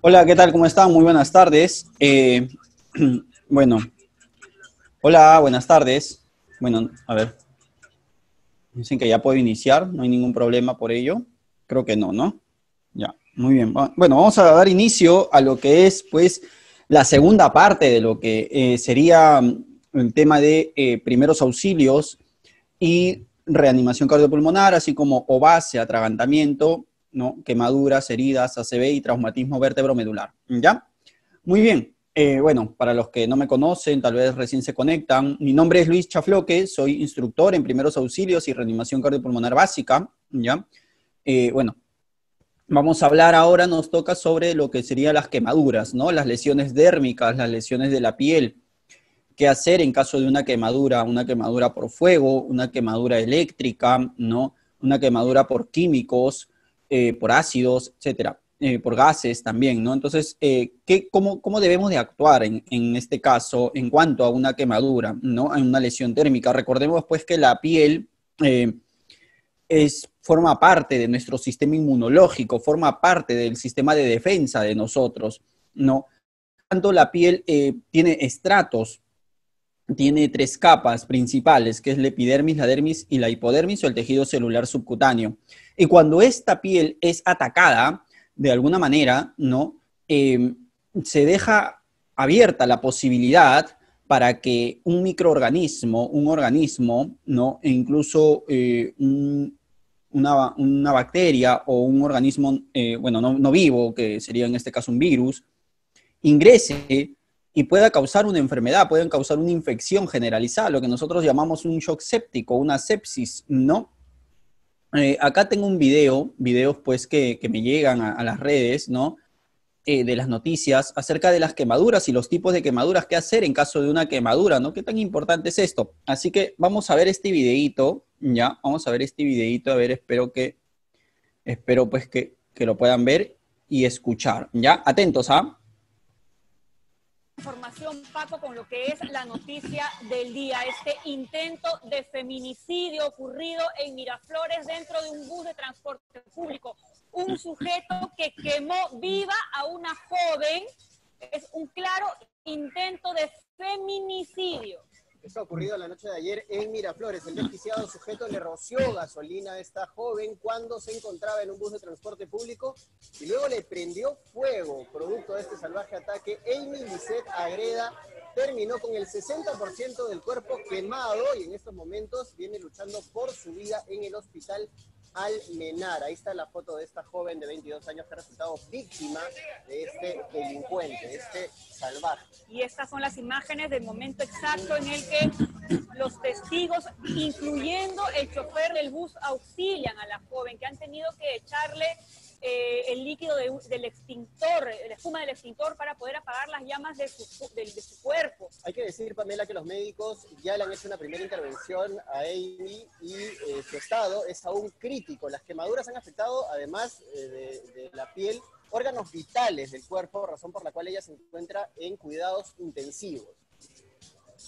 Hola, ¿qué tal? ¿Cómo están? Muy buenas tardes. Eh, bueno, hola, buenas tardes. Bueno, a ver. Dicen que ya puedo iniciar, no hay ningún problema por ello. Creo que no, ¿no? Ya, muy bien. Bueno, vamos a dar inicio a lo que es, pues, la segunda parte de lo que eh, sería mm, el tema de eh, primeros auxilios y reanimación cardiopulmonar, así como OVASE, atragantamiento, ¿no? quemaduras, heridas, ACV y traumatismo vértebro-medular. ¿Ya? Muy bien. Eh, bueno, para los que no me conocen, tal vez recién se conectan, mi nombre es Luis Chafloque, soy instructor en primeros auxilios y reanimación cardiopulmonar básica. ¿Ya? Eh, bueno, vamos a hablar ahora, nos toca sobre lo que serían las quemaduras, ¿no? Las lesiones dérmicas, las lesiones de la piel qué hacer en caso de una quemadura, una quemadura por fuego, una quemadura eléctrica, ¿no? Una quemadura por químicos, eh, por ácidos, etcétera, eh, por gases también, ¿no? Entonces, eh, ¿qué, cómo, cómo, debemos de actuar en, este caso en cuanto a una quemadura, ¿no? En una lesión térmica. Recordemos, pues, que la piel es, forma parte de nuestro sistema inmunológico, forma parte del sistema de defensa de nosotros, ¿no? Tanto la piel tiene estratos tiene tres capas principales, que es la epidermis, la dermis y la hipodermis o el tejido celular subcutáneo. Y cuando esta piel es atacada, de alguna manera, ¿no? Em, se deja abierta la posibilidad para que un microorganismo, un organismo, ¿no? E incluso eh, una, bacteria o un organismo, eh, bueno, no, vivo, que sería en este caso un virus, ingrese y pueda causar una enfermedad, pueden causar una infección generalizada, lo que nosotros llamamos un shock séptico, una sepsis, ¿no? Eh, acá tengo un video, videos pues que, me llegan a, las redes, ¿no? Eh, de las noticias acerca de las quemaduras y los tipos de quemaduras, qué hacer en caso de una quemadura, ¿no? ¿Qué tan importante es esto? Así que vamos a ver este videito, ¿ya? Vamos a ver este videito, a ver, espero que, espero pues que, que lo puedan ver y escuchar, ¿ya? Atentos, ¿ah? Información, Paco, con lo que es la noticia del día, este intento de feminicidio ocurrido en Miraflores dentro de un bus de transporte público. Un sujeto que quemó viva a una joven es un claro intento de feminicidio. Esto ha ocurrido la noche de ayer en Miraflores. El desquiciado sujeto le roció gasolina a esta joven cuando se encontraba en un bus de transporte público y luego le prendió fuego. Producto de este salvaje ataque, Amy Lisette Agreda terminó con el 60% del cuerpo quemado y en estos momentos viene luchando por su vida en el hospital Almenar. Ahí está la foto de esta joven de 22 años que ha resultado víctima de este delincuente, de este salvaje. Y estas son las imágenes del momento exacto en el que los testigos, incluyendo el chofer del bus, auxilian a la joven, que han tenido que echarle eh, el líquido del extintor, la espuma del extintor para poder apagar las llamas de su, cuerpo. Hay que decir, Pamela, que los médicos ya le han hecho una primera intervención a Amy y eh, su estado es aún crítico. Las quemaduras han afectado, además eh, de, de la piel, órganos vitales del cuerpo, razón por la cual ella se encuentra en cuidados intensivos.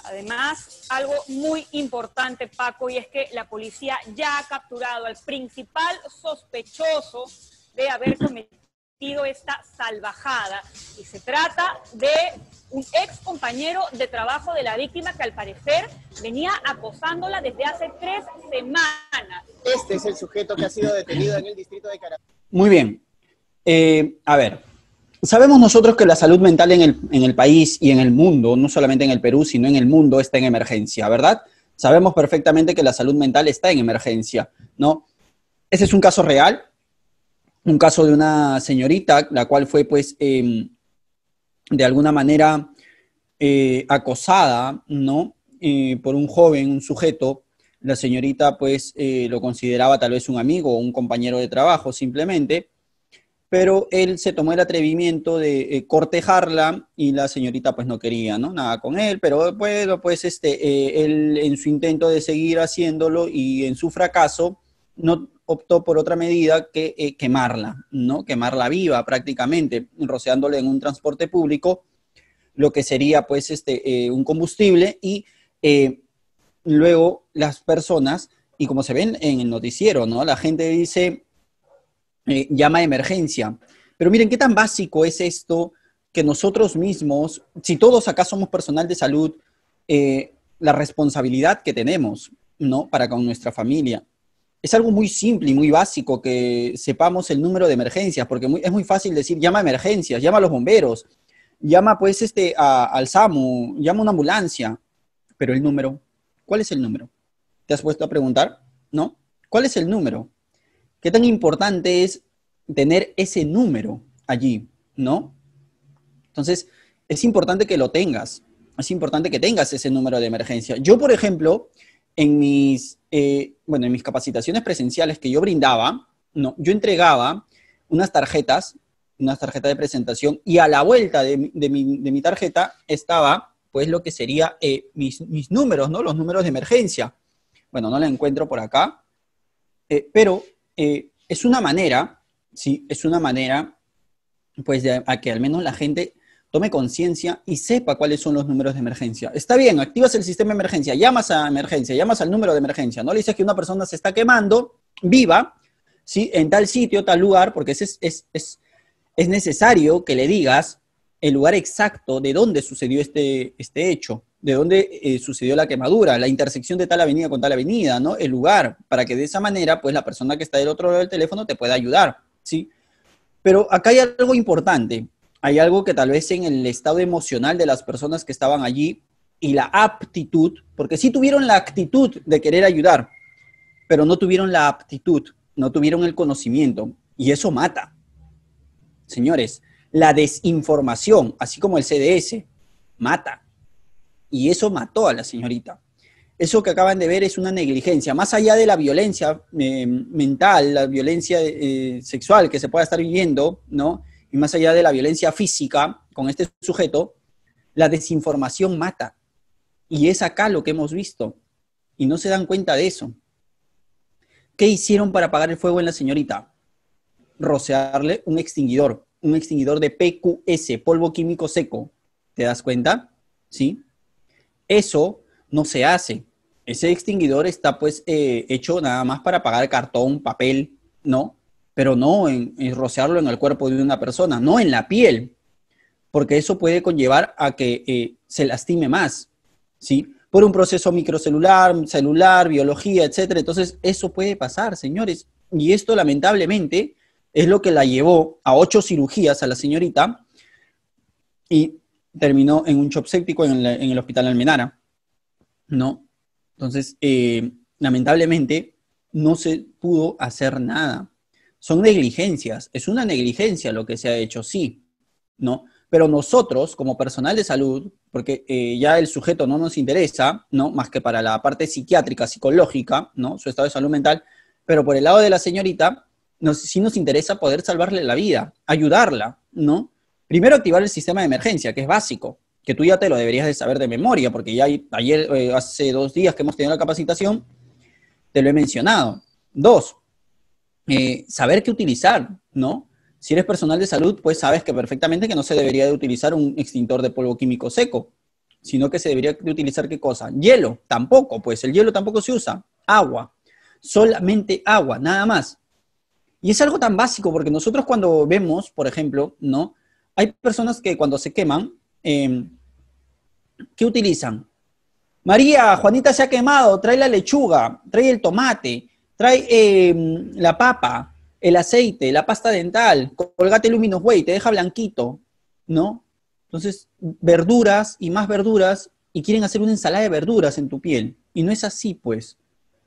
Además, algo muy importante, Paco, y es que la policía ya ha capturado al principal sospechoso de haber cometido esta salvajada. Y se trata de un ex compañero de trabajo de la víctima que al parecer venía acosándola desde hace tres semanas. Este es el sujeto que ha sido detenido en el distrito de Caracas. Muy bien. Eh, a ver, sabemos nosotros que la salud mental en el, en el país y en el mundo, no solamente en el Perú, sino en el mundo, está en emergencia, ¿verdad? Sabemos perfectamente que la salud mental está en emergencia, ¿no? Ese es un caso real, un caso de una señorita, la cual fue pues em, de alguna manera eh, acosada, ¿no? Eh, por un joven, un sujeto. La señorita pues eh, lo consideraba tal vez un amigo o un compañero de trabajo simplemente, pero él se tomó el atrevimiento de cortejarla y la señorita pues no quería, ¿no? Nada con él, pero bueno, pues este, él en su intento de seguir haciéndolo y en su fracaso, no, optó por otra medida que eh, quemarla, ¿no? Quemarla viva prácticamente, rociándole en un transporte público, lo que sería pues este, eh, un combustible y eh, luego las personas, y como se ven en el noticiero, ¿no? La gente dice, llama a emergencia. Pero miren, ¿qué tan básico es esto que nosotros mismos, si todos acá somos personal de salud, la responsabilidad que tenemos, ¿no? Para con nuestra familia. Es algo muy simple y muy básico que sepamos el número de emergencias, porque es muy fácil decir, llama a emergencias, llama a los bomberos, llama pues este, al SAMU, llama a una ambulancia, pero el número, ¿cuál es el número? ¿Te has puesto a preguntar? ¿No? ¿Cuál es el número? ¿Qué tan importante es tener ese número allí? ¿No? Entonces, es importante que lo tengas, es importante que tengas ese número de emergencia. Yo, por ejemplo, en mis, eh, bueno, en mis capacitaciones presenciales que yo brindaba, no, yo entregaba unas tarjetas, unas tarjetas de presentación, y a la vuelta de, mi, tarjeta estaba, pues, lo que sería eh, mis, números, ¿no? Los números de emergencia. Bueno, no la encuentro por acá, eh, pero es una manera, sí, es una manera, pues, a que al menos la gente tome conciencia y sepa cuáles son los números de emergencia. Está bien, activas el sistema de emergencia, llamas a emergencia, llamas al número de emergencia, no le dices que una persona se está quemando, viva, ¿sí? en tal sitio, tal lugar, porque es, es, es, es necesario que le digas el lugar exacto de dónde sucedió este, este hecho, de dónde eh, sucedió la quemadura, la intersección de tal avenida con tal avenida, ¿no? El lugar, para que de esa manera, pues la persona que está del otro lado del teléfono te pueda ayudar, ¿sí? Pero acá hay algo importante hay algo que tal vez en el estado emocional de las personas que estaban allí y la aptitud, porque sí tuvieron la actitud de querer ayudar, pero no tuvieron la aptitud, no tuvieron el conocimiento, y eso mata. Señores, la desinformación, así como el CDS, mata. Y eso mató a la señorita. Eso que acaban de ver es una negligencia, más allá de la violencia eh, mental, la violencia eh, sexual que se pueda estar viviendo, ¿no? Y más allá de la violencia física con este sujeto, la desinformación mata. Y es acá lo que hemos visto. Y no se dan cuenta de eso. ¿Qué hicieron para apagar el fuego en la señorita? Rocearle un extinguidor, un extinguidor de PQS, polvo químico seco. ¿Te das cuenta? ¿Sí? Eso no se hace. Ese extinguidor está pues eh, hecho nada más para apagar cartón, papel, ¿no? Pero no en, rociarlo en el cuerpo de una persona, no en la piel, porque eso puede conllevar a que eh, se lastime más, ¿sí? Por un proceso microcelular, celular, biología, etcétera. Entonces, eso puede pasar, señores. Y esto, lamentablemente, es lo que la llevó a ocho cirugías a la señorita y terminó en un shock séptico en, el hospital Almenara, ¿no? Entonces, eh, lamentablemente, no se pudo hacer nada son negligencias. Es una negligencia lo que se ha hecho, sí, ¿no? Pero nosotros, como personal de salud, porque eh, ya el sujeto no nos interesa, ¿no? Más que para la parte psiquiátrica, psicológica, ¿no? Su estado de salud mental, pero por el lado de la señorita, sí nos interesa poder salvarle la vida, ayudarla, ¿no? Primero activar el sistema de emergencia, que es básico, que tú ya te lo deberías de saber de memoria, porque ya ayer, eh, hace dos días que hemos tenido la capacitación, te lo he mencionado. Dos, eh, saber qué utilizar, ¿no? Si eres personal de salud, pues sabes que perfectamente que no se debería de utilizar un extintor de polvo químico seco, sino que se debería de utilizar qué cosa? Hielo, tampoco, pues el hielo tampoco se usa. Agua, solamente agua, nada más. Y es algo tan básico porque nosotros cuando vemos, por ejemplo, ¿no? Hay personas que cuando se queman, em, ¿qué utilizan? María, Juanita se ha quemado, trae la lechuga, trae el tomate, Trae em, la papa, el aceite, la pasta dental, colgate Luminous Way, te deja blanquito, ¿no? Entonces, verduras y más verduras y quieren hacer una ensalada de verduras en tu piel. Y no es así, pues.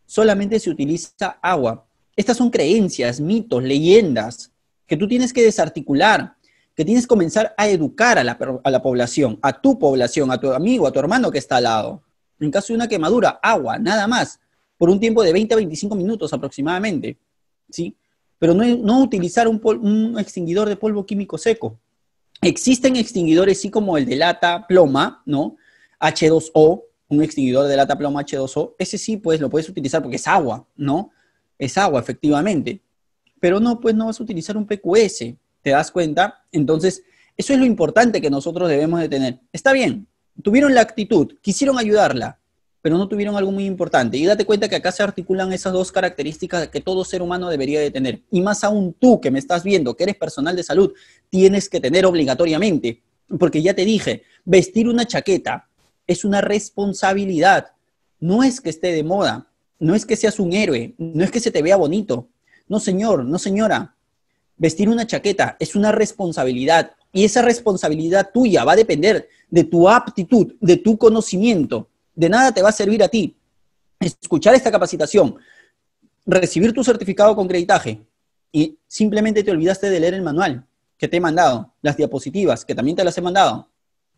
Solamente se utiliza agua. Estas son creencias, mitos, leyendas que tú tienes que desarticular, que tienes que comenzar a educar a la, a la población, a tu población, a tu amigo, a tu hermano que está al lado. En caso de una quemadura, agua, nada más por un tiempo de 20 a 25 minutos aproximadamente, ¿sí? Pero no, utilizar un, extinguidor de polvo químico seco. Existen extinguidores, sí, como el de lata ploma, ¿no? H2O, un extinguidor de lata ploma H2O, ese sí, pues lo puedes utilizar porque es agua, ¿no? Es agua, efectivamente. Pero no, pues no vas a utilizar un PQS, ¿te das cuenta? Entonces, eso es lo importante que nosotros debemos de tener. Está bien, tuvieron la actitud, quisieron ayudarla, pero no tuvieron algo muy importante. Y date cuenta que acá se articulan esas dos características que todo ser humano debería de tener. Y más aún tú que me estás viendo, que eres personal de salud, tienes que tener obligatoriamente. Porque ya te dije, vestir una chaqueta es una responsabilidad. No es que esté de moda, no es que seas un héroe, no es que se te vea bonito. No, señor, no, señora. Vestir una chaqueta es una responsabilidad y esa responsabilidad tuya va a depender de tu aptitud, de tu conocimiento. De nada te va a servir a ti escuchar esta capacitación, recibir tu certificado con creditaje y simplemente te olvidaste de leer el manual que te he mandado, las diapositivas que también te las he mandado.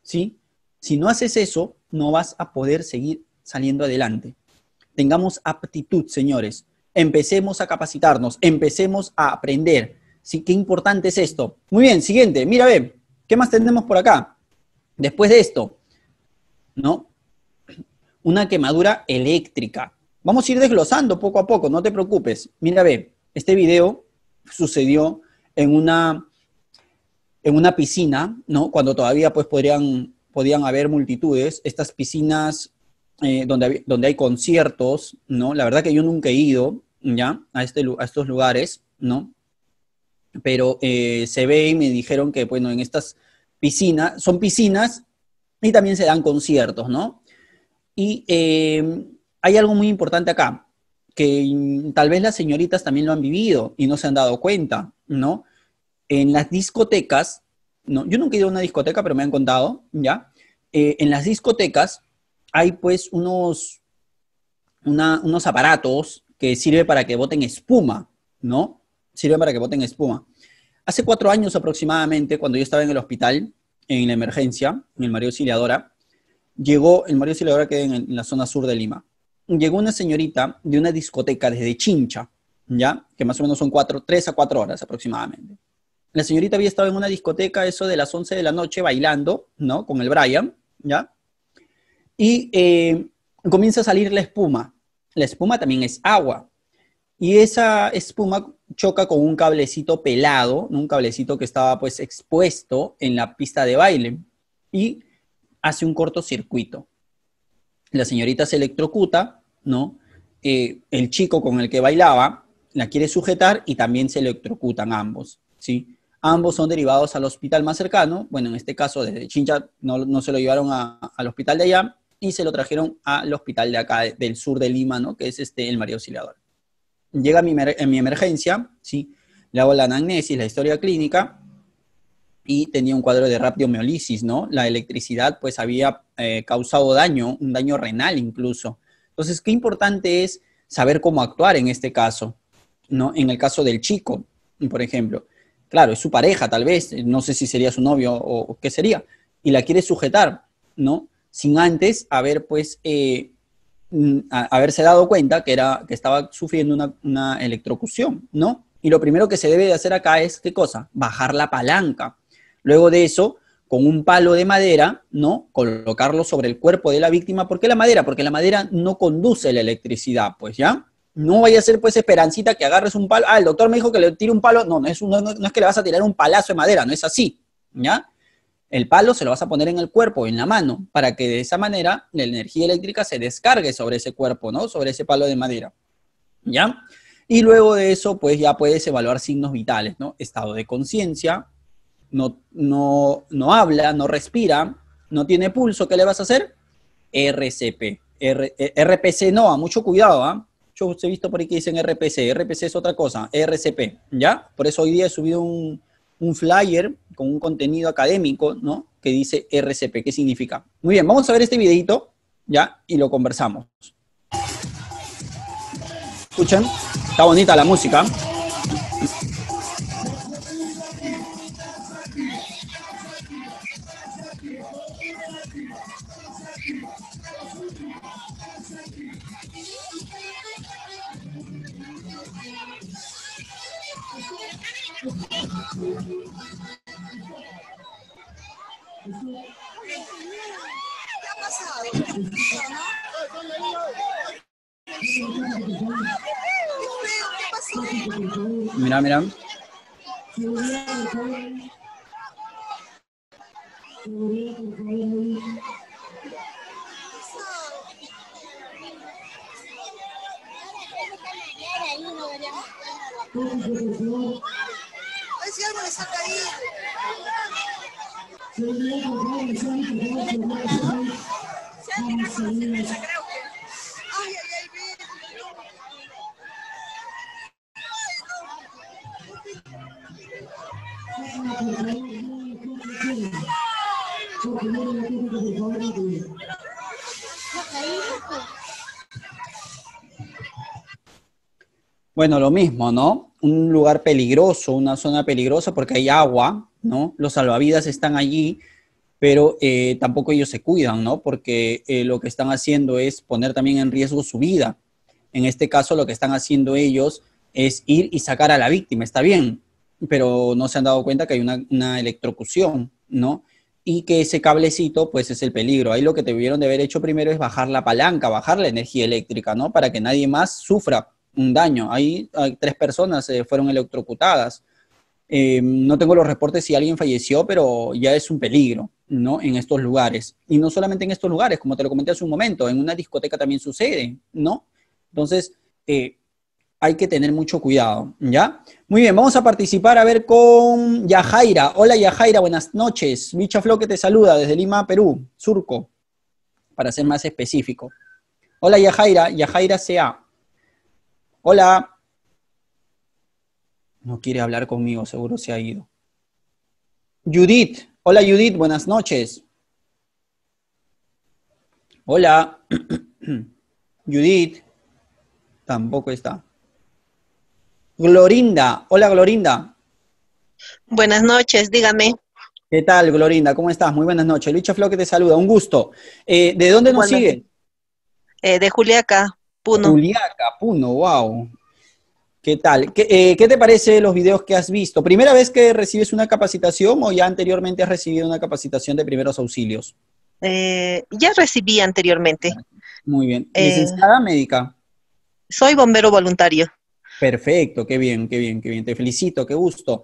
¿Sí? Si no haces eso, no vas a poder seguir saliendo adelante. Tengamos aptitud, señores. Empecemos a capacitarnos, empecemos a aprender. Sí, qué importante es esto. Muy bien, siguiente. Mira, ve, ¿qué más tenemos por acá? Después de esto, ¿no? Una quemadura eléctrica. Vamos a ir desglosando poco a poco, no te preocupes. Mira, ve, este video sucedió en una, en una piscina, ¿no? Cuando todavía pues podrían, haber multitudes. Estas piscinas eh, donde, donde hay conciertos, ¿no? La verdad que yo nunca he ido, ¿ya? A, este, a estos lugares, ¿no? Pero eh, se ve y me dijeron que, bueno, en estas piscinas, son piscinas y también se dan conciertos, ¿no? Y eh, hay algo muy importante acá, que tal vez las señoritas también lo han vivido y no se han dado cuenta, ¿no? En las discotecas, ¿no? Yo nunca he ido a una discoteca, pero me han contado, ¿ya? en las discotecas hay pues unos, unos aparatos que sirven para que boten espuma, ¿no? Sirven para que boten espuma. Hace cuatro años aproximadamente, cuando yo estaba en el hospital, en la emergencia, en el Mario Auxiliadora, llegó, el Mario Auxiliadora que en, en la zona sur de Lima, llegó una señorita de una discoteca desde Chincha, ¿ya? Que más o menos son cuatro, tres a cuatro horas aproximadamente. La señorita había estado en una discoteca, eso de las 11 de la noche, bailando, ¿no? Con el Brian, ¿ya? y eh, comienza a salir la espuma. La espuma también es agua. Y esa espuma choca con un cablecito pelado, un cablecito que estaba pues expuesto en la pista de baile y hace un cortocircuito. La señorita se electrocuta, ¿no? Eh, el chico con el que bailaba la quiere sujetar y también se electrocutan ambos, ¿sí? Ambos son derivados al hospital más cercano, bueno, en este caso desde Chincha no, se lo llevaron al hospital de allá, y se lo trajeron al hospital de acá, del sur de Lima, ¿no? Que es este, el María Auxiliador. Llega mi, en mi emergencia, ¿sí? Le hago la anamnesis, la historia clínica, y tenía un cuadro de rapiomiolisis, ¿no? La electricidad, pues, había eh, causado daño, un daño renal incluso. Entonces, qué importante es saber cómo actuar en este caso, ¿no? En el caso del chico, por ejemplo. Claro, es su pareja, tal vez, no sé si sería su novio o, o qué sería, y la quiere sujetar, ¿no? sin antes haber, pues, eh, mm, haberse dado cuenta que, era, que estaba sufriendo una, una electrocución, ¿no? Y lo primero que se debe de hacer acá es, ¿qué cosa? Bajar la palanca. Luego de eso, con un palo de madera, ¿no? Colocarlo sobre el cuerpo de la víctima. ¿Por qué la madera? Porque la madera no conduce la electricidad, pues, ¿ya? No vaya a ser, pues, esperancita que agarres un palo. Ah, el doctor me dijo que le tire un palo. No, no es, no, no es que le vas a tirar un palazo de madera, no es así, ¿ya? El palo se lo vas a poner en el cuerpo, en la mano, para que de esa manera la energía eléctrica se descargue sobre ese cuerpo, ¿no? Sobre ese palo de madera. ¿Ya? Y luego de eso, pues ya puedes evaluar signos vitales, ¿no? Estado de conciencia, no, no, no habla, no respira, no tiene pulso, ¿qué le vas a hacer? RCP. RPC eh, no, mucho cuidado, ¿ah? Yo he visto por ahí que dicen RPC, RPC es otra cosa, RCP, ¿ya? Por eso hoy día he subido un, un flyer con un contenido académico, ¿no? Que dice RCP. ¿Qué significa? Muy bien, vamos a ver este videito, ¿ya? Y lo conversamos. Escuchen, está bonita la música. Mira, mira. si algo le saca ahí. Se han tirado la cerveza, creo que. Ay, ay, ay, ve. Bueno, lo mismo, ¿no? Un lugar peligroso, una zona peligrosa porque hay agua, ¿no? Los salvavidas están allí, pero eh, tampoco ellos se cuidan, ¿no? Porque eh, lo que están haciendo es poner también en riesgo su vida. En este caso, lo que están haciendo ellos es ir y sacar a la víctima, está bien, pero no se han dado cuenta que hay una, una electrocución, ¿no? Y que ese cablecito, pues es el peligro. Ahí lo que debieron de haber hecho primero es bajar la palanca, bajar la energía eléctrica, ¿no? Para que nadie más sufra un daño. Ahí tres personas eh, fueron electrocutadas. Eh, no tengo los reportes si alguien falleció, pero ya es un peligro, ¿no? En estos lugares. Y no solamente en estos lugares, como te lo comenté hace un momento, en una discoteca también sucede, ¿no? Entonces, eh, hay que tener mucho cuidado, ¿ya? Muy bien, vamos a participar a ver con Yajaira. Hola Yajaira, buenas noches. Micha Flo que te saluda desde Lima, Perú, Surco, para ser más específico. Hola Yajaira, Yajaira sea. Hola. No quiere hablar conmigo, seguro se ha ido. Judith. Hola Judith, buenas noches. Hola. Judith. Tampoco está. Glorinda. Hola Glorinda. Buenas noches, dígame. ¿Qué tal, Glorinda? ¿Cómo estás? Muy buenas noches. Lucha Flo que te saluda, un gusto. Eh, ¿De dónde nos Buenas- sigue? Eh, de Juliaca, Puno. Juliaca, Puno, wow. ¿Qué tal? ¿Qué, eh, qué te parece los videos que has visto? ¿Primera vez que recibes una capacitación o ya anteriormente has recibido una capacitación de primeros auxilios? Eh, ya recibí anteriormente. Muy bien. Eh, ¿Licenciada médica? Soy bombero voluntario. Perfecto, qué bien, qué bien, qué bien. Te felicito, qué gusto.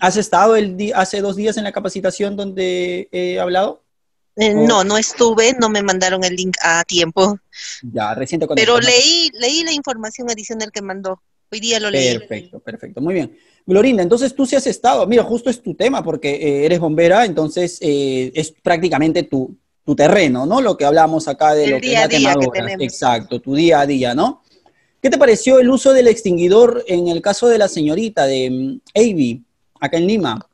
¿Has estado el hace dos días en la capacitación donde he hablado? Eh, Oh. No, no estuve, no me mandaron el link a tiempo, Ya, reciente pero leí, leí la información adicional que mandó. Hoy día lo leí. Perfecto, perfecto. Muy bien. Glorinda, entonces tú sí has estado, mira, justo es tu tema porque eh, eres bombera, entonces eh, es prácticamente tu, tu terreno, ¿no? Lo que hablamos acá de El lo que es la que quemadura. Exacto, tu día a día, ¿no? ¿Qué te pareció el uso del extinguidor en el caso de la señorita de mm, Avi, acá en Lima?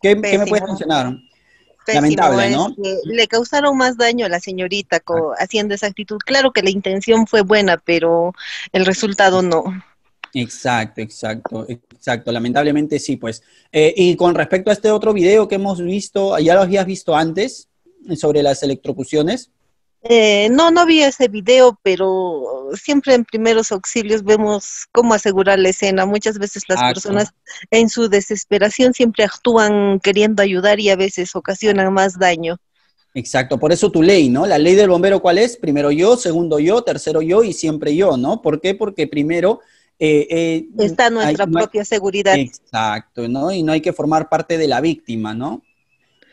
¿Qué, qué me puedes mencionar? Pésimo, Lamentable, es ¿no? que le causaron más daño a la señorita co- haciendo esa actitud. Claro que la intención fue buena, pero el resultado no. Exacto, exacto, exacto. Lamentablemente sí, pues. Eh, y con respecto a este otro video que hemos visto, ¿ya lo habías visto antes sobre las electrocuciones? Eh, no, no vi ese video, pero siempre en primeros auxilios vemos cómo asegurar la escena. Muchas veces las Exacto. personas en su desesperación siempre actúan queriendo ayudar y a veces ocasionan más daño. Exacto, por eso tu ley, ¿no? La ley del bombero, ¿cuál es? Primero yo, segundo yo, tercero yo y siempre yo, ¿no? ¿Por qué? Porque primero... eh, eh, Está nuestra hay- propia seguridad. Exacto, ¿no? Y no hay que formar parte de la víctima, ¿no?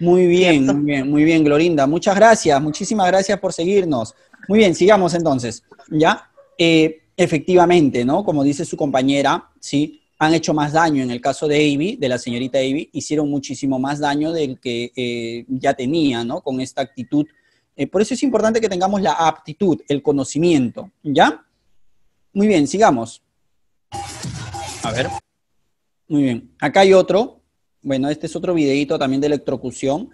Muy bien, Cierto. muy bien, muy bien, Glorinda. Muchas gracias, muchísimas gracias por seguirnos. Muy bien, sigamos entonces, ¿ya? Eh, efectivamente, ¿no? Como dice su compañera, ¿sí? Han hecho más daño en el caso de Avi, de la señorita Avi, hicieron muchísimo más daño del que eh, ya tenía, ¿no? Con esta actitud. Eh, por eso es importante que tengamos la aptitud, el conocimiento, ¿ya? Muy bien, sigamos. A ver. Muy bien. Acá hay otro. Bueno, este es otro videito también de electrocución.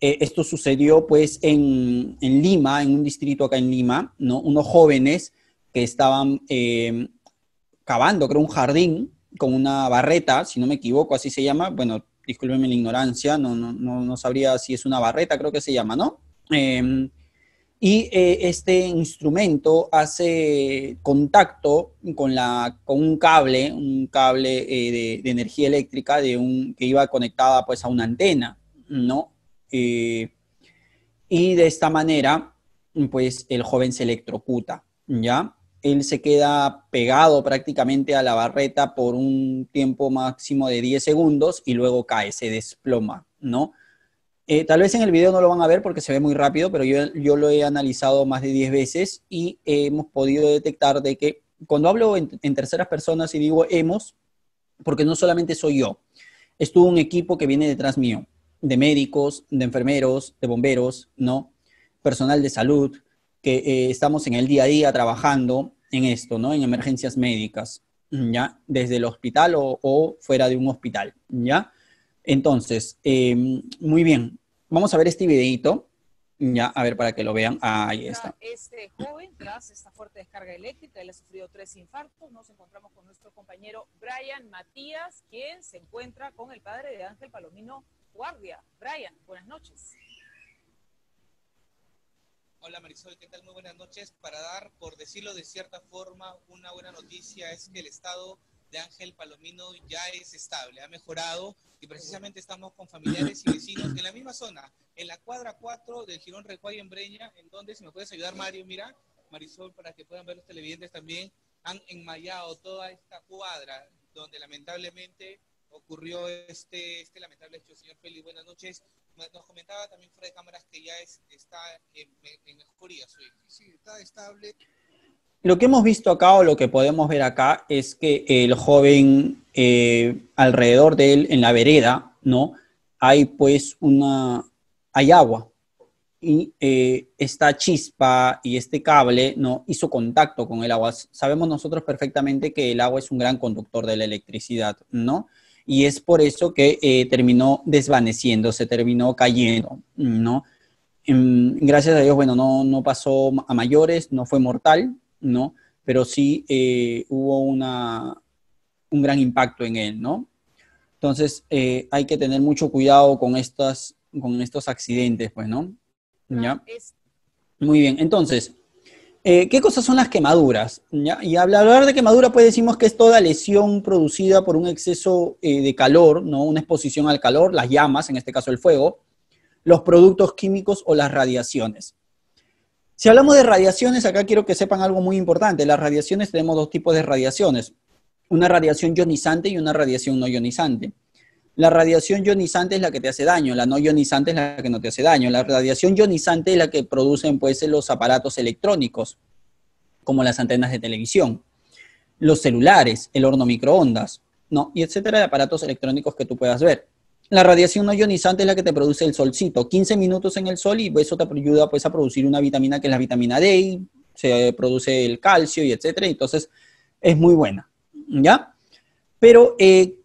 Eh, esto sucedió pues en, en Lima, en un distrito acá en Lima, ¿no? Unos jóvenes que estaban eh, cavando, creo, un jardín con una barreta, si no me equivoco, así se llama. Bueno, discúlpenme la ignorancia, no, no, no, no sabría si es una barreta, creo que se llama, ¿no? Eh, y eh, este instrumento hace contacto con, la, con un cable, un cable eh, de, energía eléctrica de un, que iba conectada pues a una antena, ¿no? Eh, y de esta manera, pues el joven se electrocuta, ¿ya? Él se queda pegado prácticamente a la barreta por un tiempo máximo de 10 segundos y luego cae, se desploma, ¿no? Eh, tal vez en el video no lo van a ver porque se ve muy rápido, pero yo, yo lo he analizado más de 10 veces y hemos podido detectar de que Cuando hablo en, terceras personas y digo hemos, porque no solamente soy yo, estuvo un equipo que viene detrás mío, de médicos, de enfermeros, de bomberos, ¿no? Personal de salud, que eh, estamos en el día a día trabajando en esto, ¿no? En emergencias médicas, ¿ya? Desde el hospital o, o fuera de un hospital, ¿ya? Entonces, eh, muy bien, vamos a ver este videito, ya, a ver para que lo vean. Ah, ahí está. Este joven, tras esta fuerte descarga eléctrica, él ha sufrido tres infartos. Nos encontramos con nuestro compañero Brian Matías, quien se encuentra con el padre de Ángel Palomino Guardia. Brian, buenas noches. Hola Marisol, ¿qué tal? Muy buenas noches. Para dar, por decirlo de cierta forma, una buena noticia es que el estado de Ángel Palomino ya es estable, ha mejorado y precisamente estamos con familiares y vecinos en la misma zona, en la cuadra 4 del Girón Recuayo en Breña, en donde, si me puedes ayudar Mario, mira, Marisol, para que puedan ver los televidentes también, han enmayado toda esta cuadra donde lamentablemente ocurrió este, este lamentable hecho. Señor Félix, buenas noches. Nos comentaba también fuera de cámaras que ya es, está en, mejoría su Sí, está estable. Lo que hemos visto acá o lo que podemos ver acá es que el joven eh, alrededor de él, en la vereda, ¿no? Hay pues una, hay agua y eh, esta chispa y este cable, ¿no? Hizo contacto con el agua. Sabemos nosotros perfectamente que el agua es un gran conductor de la electricidad, ¿no? Y es por eso que eh, terminó desvaneciendo, se terminó cayendo, ¿no? Em, gracias a Dios, bueno, no, no pasó a mayores, no fue mortal, ¿no? Pero sí eh, hubo una, un gran impacto en él, ¿no? Entonces, eh, hay que tener mucho cuidado con, estas, con estos accidentes, pues, ¿no? ¿Ya? Muy bien, entonces, eh, ¿qué cosas son las quemaduras? ¿Ya? Y al hablar de quemadura, pues decimos que es toda lesión producida por un exceso de calor, ¿no? Una exposición al calor, las llamas, en este caso el fuego, los productos químicos o las radiaciones. Si hablamos de radiaciones, acá quiero que sepan algo muy importante. Las radiaciones tenemos dos tipos de radiaciones. Una radiación ionizante y una radiación no ionizante. La radiación ionizante es la que te hace daño, la no ionizante es la que no te hace daño. La radiación ionizante es la que producen pues, los aparatos electrónicos, como las antenas de televisión, los celulares, el horno microondas, ¿no? y etcétera de aparatos electrónicos que tú puedas ver. La radiación no ionizante es la que te produce el solcito. 15 minutos en el sol y eso te ayuda pues, a producir una vitamina que es la vitamina D, se produce el calcio y etcétera. Entonces es muy buena. ¿Ya? Pero eh,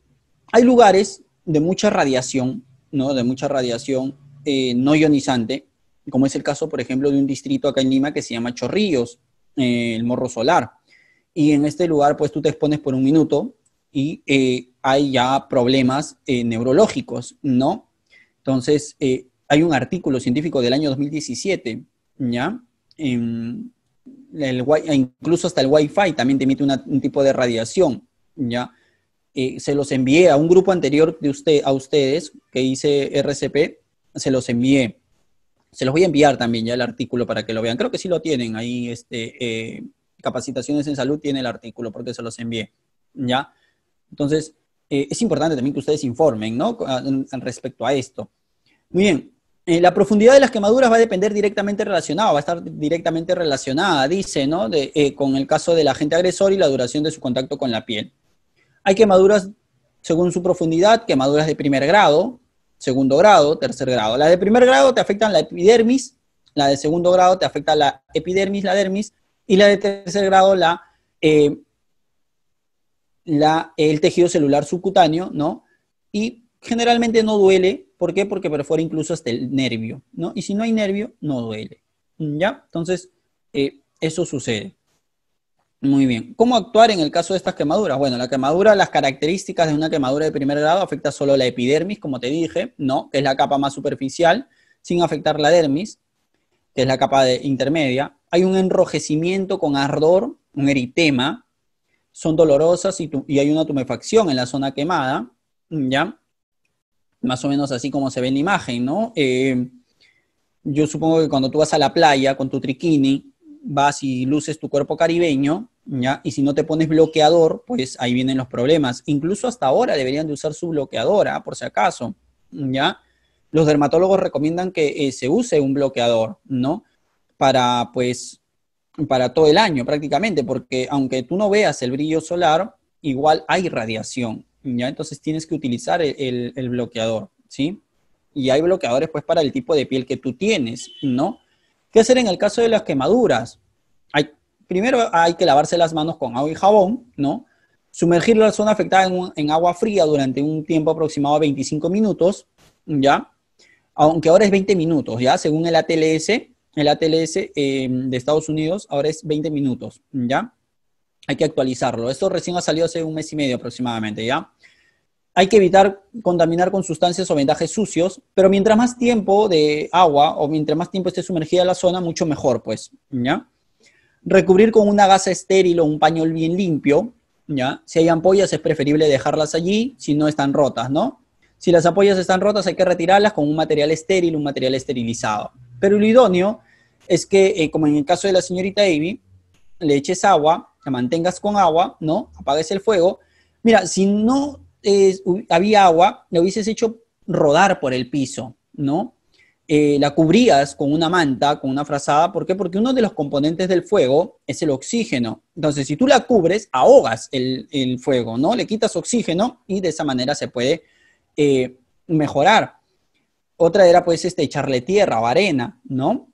hay lugares de mucha radiación, ¿no? De mucha radiación eh, no ionizante, como es el caso, por ejemplo, de un distrito acá en Lima que se llama Chorrillos, eh, el Morro Solar. Y en este lugar, pues tú te expones por un minuto y eh, hay ya problemas eh, neurológicos, ¿no? Entonces, eh, hay un artículo científico del año 2017, ¿ya? el, incluso hasta el Wi-Fi también te emite un tipo de radiación, ¿ya? se los envié a un grupo anterior de usted, a ustedes que hice RCP, se los envié. Se los voy a enviar también ya el artículo para que lo vean. Creo que sí lo tienen ahí, este, Capacitaciones en Salud tiene el artículo porque se los envié, ¿ya? Entonces, eh, es importante también que ustedes informen, ¿no? respecto a esto. Muy bien. Eh, la profundidad de las quemaduras va a depender directamente relacionada, va a estar directamente relacionada, dice, ¿no? Eh, con el caso del agente agresor y la duración de su contacto con la piel. Hay quemaduras según su profundidad, quemaduras de primer grado, segundo grado, tercer grado. La de primer grado te afectan la epidermis, la de segundo grado te afecta la epidermis, la dermis, y la de tercer grado la el tejido celular subcutáneo, ¿no? Y generalmente no duele, ¿por qué? Porque perfora incluso hasta el nervio, ¿no? Y si no hay nervio, no duele, ¿ya? Entonces, eh, eso sucede. Muy bien. ¿Cómo actuar en el caso de estas quemaduras? Bueno, la quemadura, las características de una quemadura de primer grado afecta solo la epidermis, como te dije, ¿no? Que es la capa más superficial, sin afectar la dermis, que es la capa de intermedia. Hay un enrojecimiento con ardor, un eritema, son dolorosas y, hay una tumefacción en la zona quemada, ¿ya? Más o menos así como se ve en la imagen, ¿no? Eh, yo supongo que cuando tú vas a la playa con tu triquini, vas y luces tu cuerpo caribeño, ¿ya? Y si no te pones bloqueador, pues ahí vienen los problemas. Incluso hasta ahora deberían de usar su bloqueador, ¿ah? por si acaso, ¿ya? Los dermatólogos recomiendan que eh, se use un bloqueador, ¿no? Para, pues, para todo el año prácticamente, porque aunque tú no veas el brillo solar, igual hay radiación, ¿ya? Entonces tienes que utilizar el, el- bloqueador, ¿sí? Y hay bloqueadores pues para el tipo de piel que tú tienes, ¿no? ¿Qué hacer en el caso de las quemaduras? Hay, primero hay que lavarse las manos con agua y jabón, ¿no? Sumergir la zona afectada en, agua fría durante un tiempo aproximado de 25 minutos, ¿ya? Aunque ahora es 20 minutos, ¿ya? Según el ATLS, el ATLS eh, de Estados Unidos, ahora es 20 minutos, ¿ya? Hay que actualizarlo. Esto recién ha salido hace un mes y medio aproximadamente, ¿ya? Hay que evitar contaminar con sustancias o vendajes sucios, pero mientras más tiempo de agua o mientras más tiempo esté sumergida la zona, mucho mejor, pues, ¿ya? Recubrir con una gasa estéril o un pañol bien limpio, ¿ya? Si hay ampollas es preferible dejarlas allí si no están rotas, ¿no? Si las ampollas están rotas hay que retirarlas con un material estéril, un material esterilizado. Pero lo idóneo es que, eh, como en el caso de la señorita Amy, le eches agua, la mantengas con agua, ¿no? Apagues el fuego. Mira, si no eh, había agua, la hubieses hecho rodar por el piso, ¿no? Eh, la cubrías con una manta, con una frazada. ¿Por qué? Porque uno de los componentes del fuego es el oxígeno. Entonces, si tú la cubres, ahogas el, el fuego, ¿no? Le quitas oxígeno y de esa manera se puede mejorar. Otra era, pues, este, echarle tierra o arena, ¿no?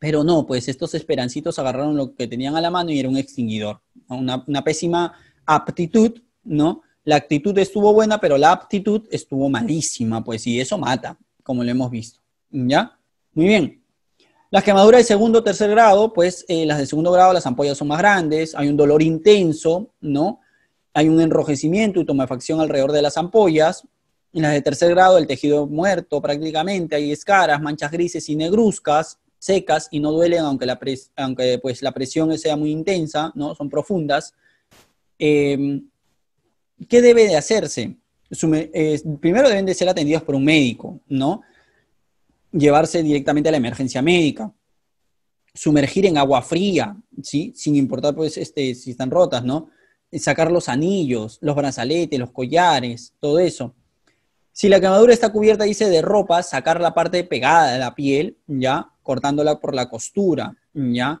Pero no, pues estos esperancitos agarraron lo que tenían a la mano y era un extinguidor. Una, pésima aptitud, ¿no? La actitud estuvo buena, pero la aptitud estuvo malísima, pues, y eso mata, como lo hemos visto. ¿Ya? Muy bien. Las quemaduras de segundo o tercer grado, pues eh, las de segundo grado, las ampollas son más grandes, hay un dolor intenso, ¿no? Hay un enrojecimiento y tumefacción alrededor de las ampollas. En las de tercer grado, el tejido muerto prácticamente, hay escaras, manchas grises y negruzcas, secas y no duelen aunque la, pues, presión sea muy intensa, ¿no? Son profundas. Eh, ¿Qué debe de hacerse? Primero deben de ser atendidos por un médico, ¿no? Llevarse directamente a la emergencia médica. Sumergir en agua fría, ¿sí? Sin importar, pues, este, si están rotas, ¿no? Sacar los anillos, los brazaletes, los collares, todo eso. Si la quemadura está cubierta, dice, de ropa, sacar la parte pegada de la piel, ¿ya? Cortándola por la costura, ¿ya?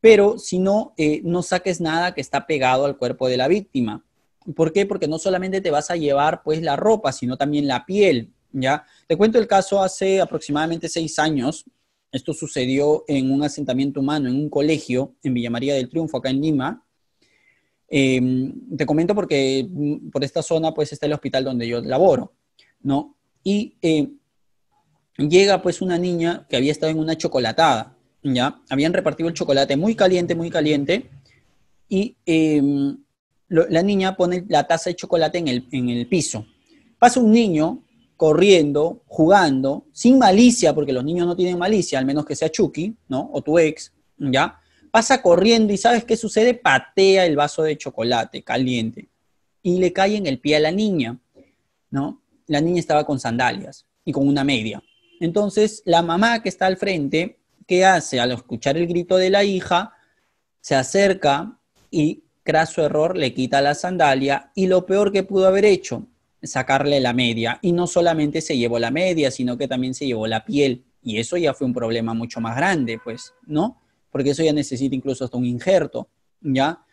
Pero si no, eh, no saques nada que está pegado al cuerpo de la víctima. ¿Por qué? Porque no solamente te vas a llevar, pues, la ropa, sino también la piel, ¿ya? Te cuento el caso hace aproximadamente seis años. Esto sucedió en un asentamiento humano, en un colegio, en Villa María del Triunfo, acá en Lima. Eh, te comento porque mm, por esta zona, pues, está el hospital donde yo laboro. ¿No? Y eh, llega pues una niña que había estado en una chocolatada, ¿ya? Habían repartido el chocolate muy caliente, muy caliente, y lo- la niña pone la taza de chocolate en el, en el piso. Pasa un niño corriendo, jugando, sin malicia, porque los niños no tienen malicia, al menos que sea Chucky, ¿no? O tu ex, ¿ya? Pasa corriendo y ¿sabes qué sucede? Patea el vaso de chocolate caliente y le cae en el pie a la niña, ¿no? La niña estaba con sandalias y con una media. Entonces, la mamá que está al frente, ¿qué hace? Al escuchar el grito de la hija, se acerca y, craso error, le quita la sandalia y lo peor que pudo haber hecho, sacarle la media. Y no solamente se llevó la media, sino que también se llevó la piel. Y eso ya fue un problema mucho más grande, pues, ¿no? Porque eso ya necesita incluso hasta un injerto, ¿ya?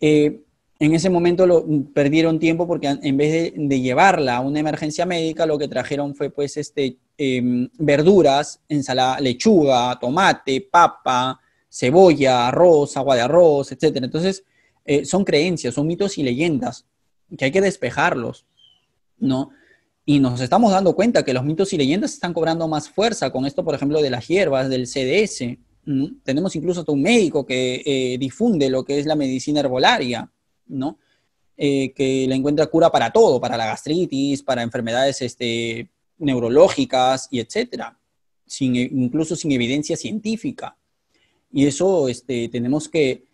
Eh, en ese momento perdieron tiempo porque en vez de, llevarla a una emergencia médica, lo que trajeron fue pues este, em, verduras, ensalada, lechuga, tomate, papa, cebolla, arroz, agua de arroz, etc. Entonces, eh, son creencias, son mitos y leyendas que hay que despejarlos, ¿no? Y nos estamos dando cuenta que los mitos y leyendas están cobrando más fuerza con esto, por ejemplo, de las hierbas, del CDS. Tenemos incluso hasta un médico que eh, difunde lo que es la medicina herbolaria, ¿no? Eh, que le encuentra cura para todo, para la gastritis, para enfermedades este, neurológicas y etcétera, sin, incluso sin evidencia científica. Y eso este, tenemos que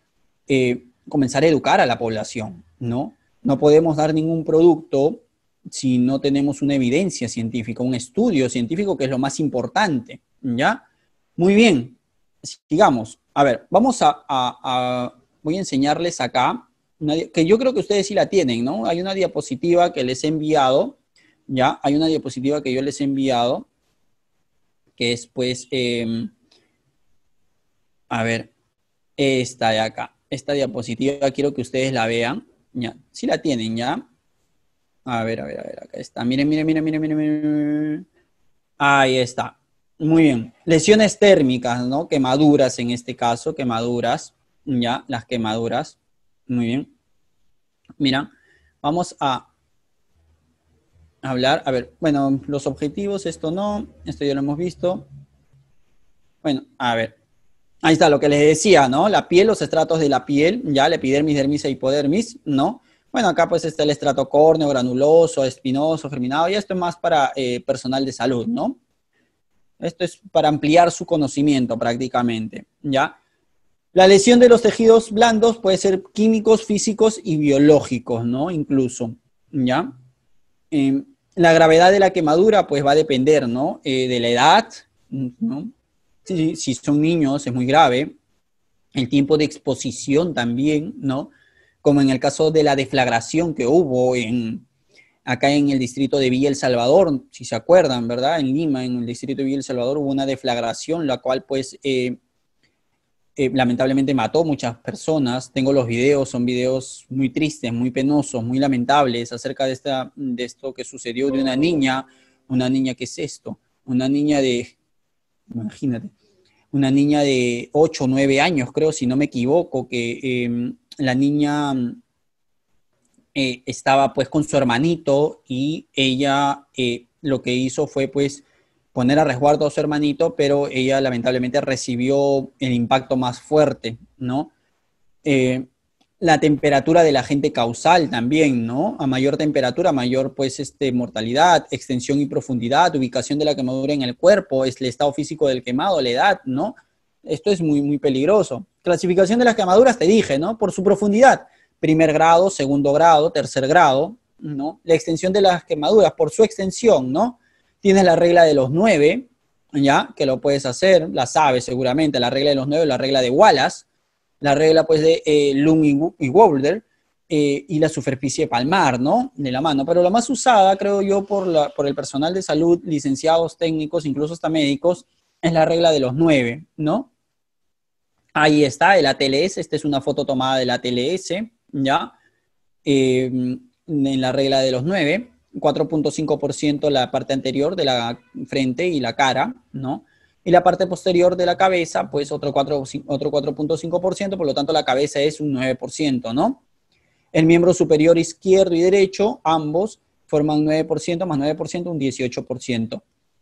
comenzar a educar a la población, ¿no? No podemos dar ningún producto si no tenemos una evidencia científica, un estudio científico, que es lo más importante, ¿ya? Muy bien, sigamos. A ver, vamos a- voy a enseñarles acá, que yo creo que ustedes sí la tienen, ¿no? Hay una diapositiva que les he enviado, ¿ya? Hay una diapositiva que yo les he enviado, que es pues, em, a ver, esta de acá, esta diapositiva, quiero que ustedes la vean. Ya, si la tienen ya. A ver, a ver, a ver, acá está. Miren, miren, miren, miren, miren, miren. Ahí está. Muy bien. Lesiones térmicas, ¿no? Quemaduras en este caso, quemaduras. Ya, las quemaduras. Muy bien. Mira, vamos a hablar. A ver, bueno, los objetivos, esto no, esto ya lo hemos visto. Bueno, a ver. Ahí está lo que les decía, ¿no? La piel, los estratos de la piel, ya, la epidermis, dermis e hipodermis, ¿no? Bueno, acá pues está el estrato córneo, granuloso, espinoso, germinado, y esto es más para eh, personal de salud, ¿no? Esto es para ampliar su conocimiento prácticamente, ¿ya? La lesión de los tejidos blandos puede ser químicos, físicos y biológicos, ¿no? Incluso, ¿ya? Em, la gravedad de la quemadura pues va a depender, ¿no? Eh, de la edad, ¿no? si, son niños es muy grave, el tiempo de exposición también, ¿no? Como en el caso de la deflagración que hubo en, acá en el distrito de Villa El Salvador, si se acuerdan, ¿verdad? En Lima, en el distrito de Villa El Salvador, hubo una deflagración, la cual pues eh, eh, lamentablemente mató muchas personas. Tengo los videos, son videos muy tristes, muy penosos, muy lamentables acerca de, esta, de esto que sucedió de una niña, una niña, ¿qué es esto? Una niña de, imagínate, una niña de 8 o 9 años, creo, si no me equivoco, que em, la niña eh, estaba pues con su hermanito y ella eh, lo que hizo fue pues poner a resguardo a su hermanito, pero ella lamentablemente recibió el impacto más fuerte, ¿no? Eh, la temperatura del agente causal también, ¿no? A mayor temperatura, mayor pues este, mortalidad, extensión y profundidad, ubicación de la quemadura en el cuerpo, es el estado físico del quemado, la edad, ¿no? Esto es muy, muy peligroso. Clasificación de las quemaduras, te dije, ¿no? Por su profundidad, primer grado, segundo grado, tercer grado, ¿no? La extensión de las quemaduras, por su extensión, ¿no? Tienes la regla de los nueve, ¿ya? Que lo puedes hacer, la sabes seguramente, la regla de los nueve, la regla de Wallace, la regla pues de eh, y, Wobler eh, y la superficie palmar, ¿no? De la mano. Pero la más usada, creo yo, por el personal de salud, licenciados, técnicos, incluso hasta médicos, es la regla de los nueve, ¿no? Ahí está, el ATLS, esta es una foto tomada del ATLS, ¿ya? Eh, en la regla de los nueve, 4.5% la parte anterior de la frente y la cara, ¿no? y la parte posterior de la cabeza, pues otro 4.5%, otro 4.5%, por lo tanto la cabeza es un 9%, ¿no? El miembro superior izquierdo y derecho, ambos, forman 9% más 9%, un 18%.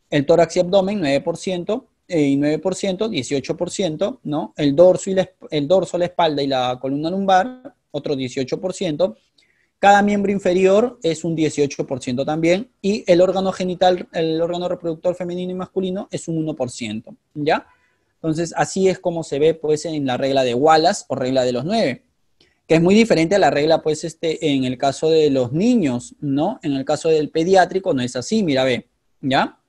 El tórax y abdomen, 9%, eh, y 9%, 18%, ¿no? El dorso, y el dorso, la espalda y la columna lumbar, otro 18%. Cada miembro inferior es un 18% también y el órgano genital, el órgano reproductor femenino y masculino es un 1%, ¿ya? Entonces, así es como se ve pues en la regla de Wallace o regla de los nueve, que es muy diferente a la regla pues este en el caso de los niños, ¿no? En el caso del pediátrico no es así, mira, ve, ¿ya?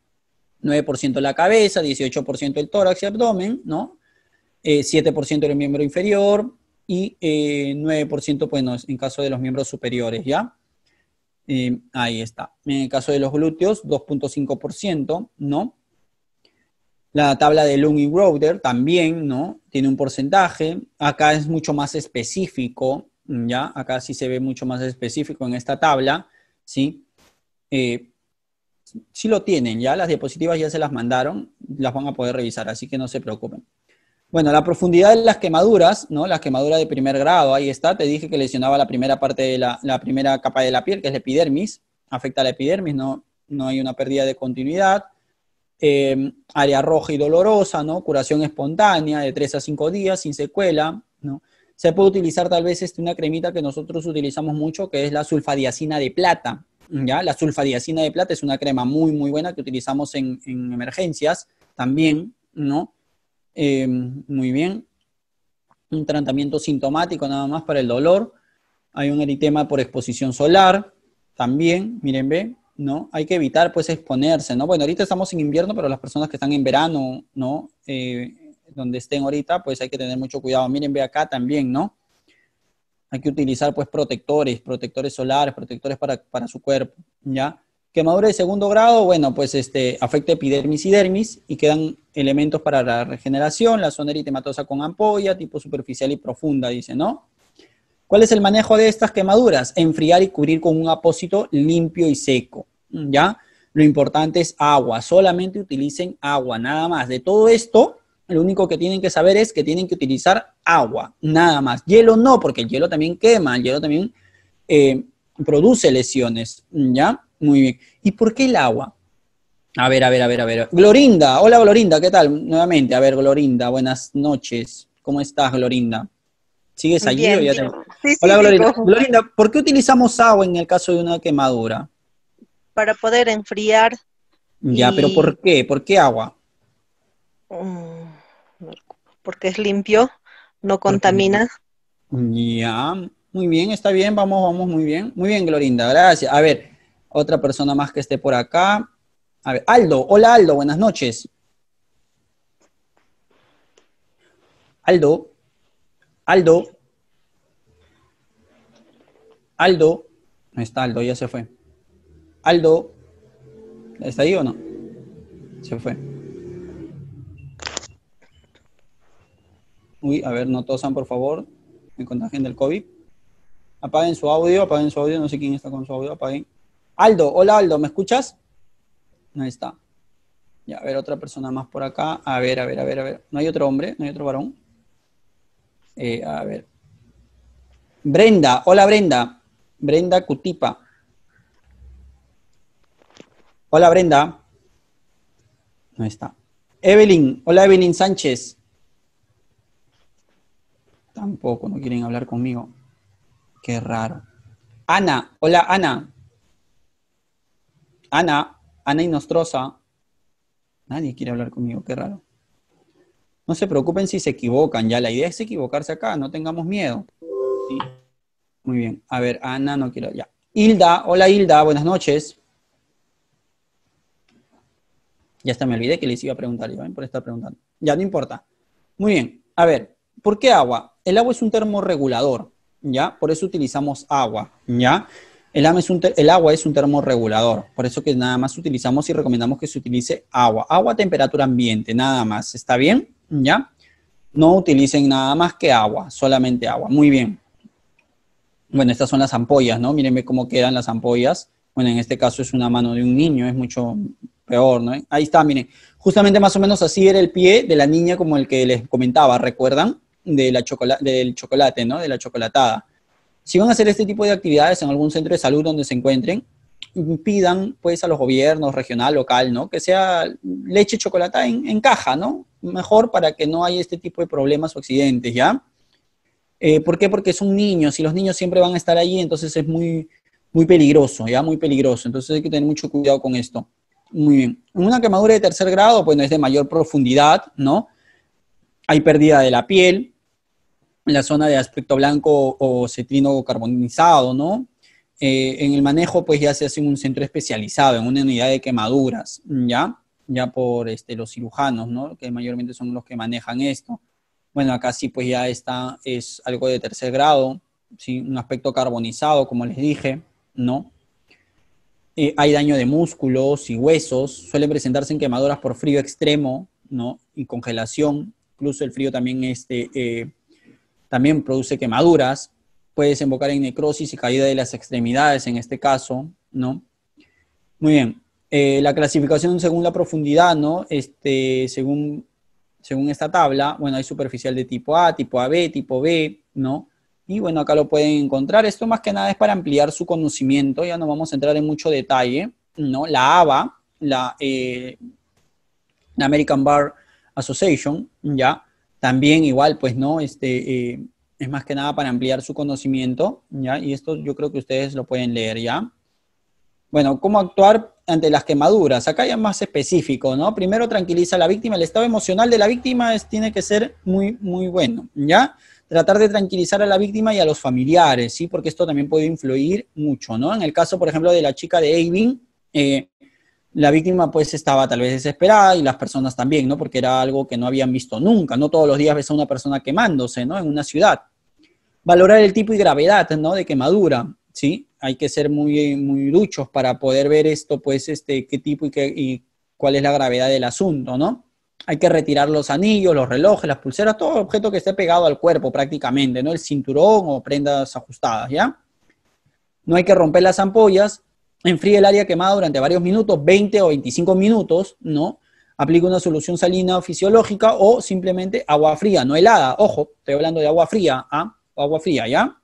9% la cabeza, 18% el tórax y abdomen, ¿no? 7% eh, el miembro inferior, y 9% eh, pues, en caso de los miembros superiores, ¿ya? Eh, ahí está. En el caso de los glúteos, 2.5%, ¿no? La tabla de Lung y Roder también, ¿no? Tiene un porcentaje. Acá es mucho más específico, ¿ya? Acá sí se ve mucho más específico en esta tabla, ¿sí? Eh, sí lo tienen, ¿ya? Las diapositivas ya se las mandaron, las van a poder revisar, así que no se preocupen. Bueno, la profundidad de las quemaduras, ¿no? Las quemaduras de primer grado, ahí está, te dije que lesionaba la primera parte de la, primera capa de la piel, que es la epidermis, afecta a la epidermis, no, no hay una pérdida de continuidad. Em, área roja y dolorosa, ¿no? Curación espontánea de 3 a 5 días, sin secuela, ¿no? Se puede utilizar tal vez este, una cremita que nosotros utilizamos mucho, que es la sulfadiacina de plata, ¿ya? La sulfadiacina de plata es una crema muy, muy buena que utilizamos en, en emergencias también, ¿no? Eh, muy bien. Un tratamiento sintomático nada más para el dolor. Hay un eritema por exposición solar también, miren, ve, ¿no? Hay que evitar pues exponerse, ¿no? Bueno, ahorita estamos en invierno, pero las personas que están en verano, ¿no? Eh, donde estén ahorita, pues hay que tener mucho cuidado. Miren, ve acá también, ¿no? Hay que utilizar pues protectores, protectores solares, protectores para, para su cuerpo, ¿ya? Quemadura de segundo grado, bueno, pues este, afecta epidermis y dermis y quedan elementos para la regeneración, la zona eritematosa con ampolla, tipo superficial y profunda, dice, ¿no? ¿Cuál es el manejo de estas quemaduras? Enfriar y cubrir con un apósito limpio y seco, ¿ya? Lo importante es agua, solamente utilicen agua, nada más. De todo esto, lo único que tienen que saber es que tienen que utilizar agua, nada más. Hielo no, porque el hielo también quema, el hielo también eh, produce lesiones, ¿ya? Muy bien. ¿Y por qué el agua? A ver, a ver, a ver, a ver. Glorinda, hola Glorinda, ¿qué tal? Nuevamente, a ver, Glorinda, buenas noches. ¿Cómo estás, Glorinda? ¿Sigues allí Bien, o ya te... Sí, Hola, sí, Glorinda. Glorinda, ¿por qué utilizamos agua en el caso de una quemadura? Para poder enfriar. Ya, pero ¿por qué? ¿Por qué agua? mm, Porque es limpio, no contamina. Ya, muy bien, está bien, vamos, vamos, muy bien. Muy bien, Glorinda, gracias. A ver, otra persona más que esté por acá. A ver, Aldo, hola Aldo, buenas noches. Aldo, Aldo, Aldo, no está Aldo, ya se fue. Aldo, ¿está ahí o no? Se fue. Uy, a ver, no tosan, por favor. Me contagien del COVID. Apaguen su audio, apaguen su audio. No sé quién está con su audio, apaguen. Aldo, hola Aldo, ¿me escuchas? No está. Ya, a ver, otra persona más por acá. A ver, a ver, a ver, a ver. ¿No hay otro hombre? ¿No hay otro varón? Eh, a ver. Brenda, hola Brenda. Brenda Cutipa. Hola Brenda. No está. Evelyn, hola Evelyn Sánchez. Tampoco, no quieren hablar conmigo. Qué raro. Ana, hola Ana. Ana, Ana Inostrosa. Nadie quiere hablar conmigo, qué raro. No se preocupen si se equivocan, ya la idea es equivocarse acá, no tengamos miedo. Muy bien. A ver, Ana no quiero, ya. Hilda, hola Hilda, buenas noches. Ya hasta me olvidé que les iba a preguntar yo, ¿ven? por estar preguntando. Ya, no importa. Muy bien. A ver, ¿por qué agua? El agua es un termorregulador, ¿ya? Por eso utilizamos agua, ¿ya? El agua, es un el agua termorregulador, por eso que nada más utilizamos y recomendamos que se utilice agua. Agua a temperatura ambiente, nada más. ¿Está bien? ¿Ya? No utilicen nada más que agua, solamente agua. Muy bien. Bueno, estas son las ampollas, ¿no? Mírenme cómo quedan las ampollas. Bueno, en este caso es una mano de un niño, es mucho peor, ¿no? Ahí está, miren. Justamente más o menos así era el pie de la niña como el que les comentaba, ¿recuerdan? De la chocola- del chocolate, ¿no? De la chocolatada. Si van a hacer este tipo de actividades en algún centro de salud donde se encuentren, pidan pues a los gobiernos, regional, local, ¿no? Que sea leche chocolatada en, en caja, ¿no? Mejor para que no haya este tipo de problemas o accidentes, ¿ya? Eh, ¿Por qué? Porque son niños y los niños siempre van a estar allí, entonces es muy, muy peligroso, ¿ya? Muy peligroso. Entonces hay que tener mucho cuidado con esto. Muy bien. En una quemadura de tercer grado, bueno, es de mayor profundidad, ¿no? Hay pérdida de la piel, la zona de aspecto blanco o cetrino carbonizado, ¿no? Eh, en el manejo, pues ya se hace en un centro especializado, en una unidad de quemaduras, ¿ya? Ya por este, los cirujanos, ¿no? Que mayormente son los que manejan esto. Bueno, acá sí, pues ya está, es algo de tercer grado. Un aspecto carbonizado, como les dije, ¿no? Eh, hay daño de músculos y huesos, suelen presentarse en quemaduras por frío extremo, ¿no? Y congelación, incluso el frío también, este, eh, también produce quemaduras, puede desembocar en necrosis y caída de las extremidades en este caso, ¿no? Muy bien. Eh, la clasificación según la profundidad, ¿no? Este, según, según esta tabla, bueno, hay superficial de tipo A, tipo AB, tipo B, ¿no? Y bueno, acá lo pueden encontrar. Esto más que nada es para ampliar su conocimiento, ya no vamos a entrar en mucho detalle, ¿no? La ABA, eh, la American Bar Association, ¿ya? También igual, pues, ¿no? Este, eh, es más que nada para ampliar su conocimiento, ¿ya? Y esto yo creo que ustedes lo pueden leer, ¿ya? Bueno, ¿cómo actuar ante las quemaduras? Acá ya más específico, ¿no? Primero tranquiliza a la víctima, el estado emocional de la víctima es, tiene que ser muy, muy bueno, ¿ya? Tratar de tranquilizar a la víctima y a los familiares, ¿sí? Porque esto también puede influir mucho, ¿no? En el caso, por ejemplo, de la chica de Avin, eh, la víctima pues estaba tal vez desesperada y las personas también, ¿no? Porque era algo que no habían visto nunca, no todos los días ves a una persona quemándose, ¿no? En una ciudad. Valorar el tipo y gravedad, ¿no? De quemadura, ¿sí? hay que ser muy, muy duchos para poder ver esto, pues, este, qué tipo y, qué, y cuál es la gravedad del asunto, ¿no? Hay que retirar los anillos, los relojes, las pulseras, todo objeto que esté pegado al cuerpo prácticamente, ¿no? El cinturón o prendas ajustadas, ¿ya? No hay que romper las ampollas, enfríe el área quemada durante varios minutos, 20 o 25 minutos, ¿no? Aplique una solución salina fisiológica o simplemente agua fría, no helada. Ojo, estoy hablando de agua fría, ¿ah? Agua fría, ¿ya?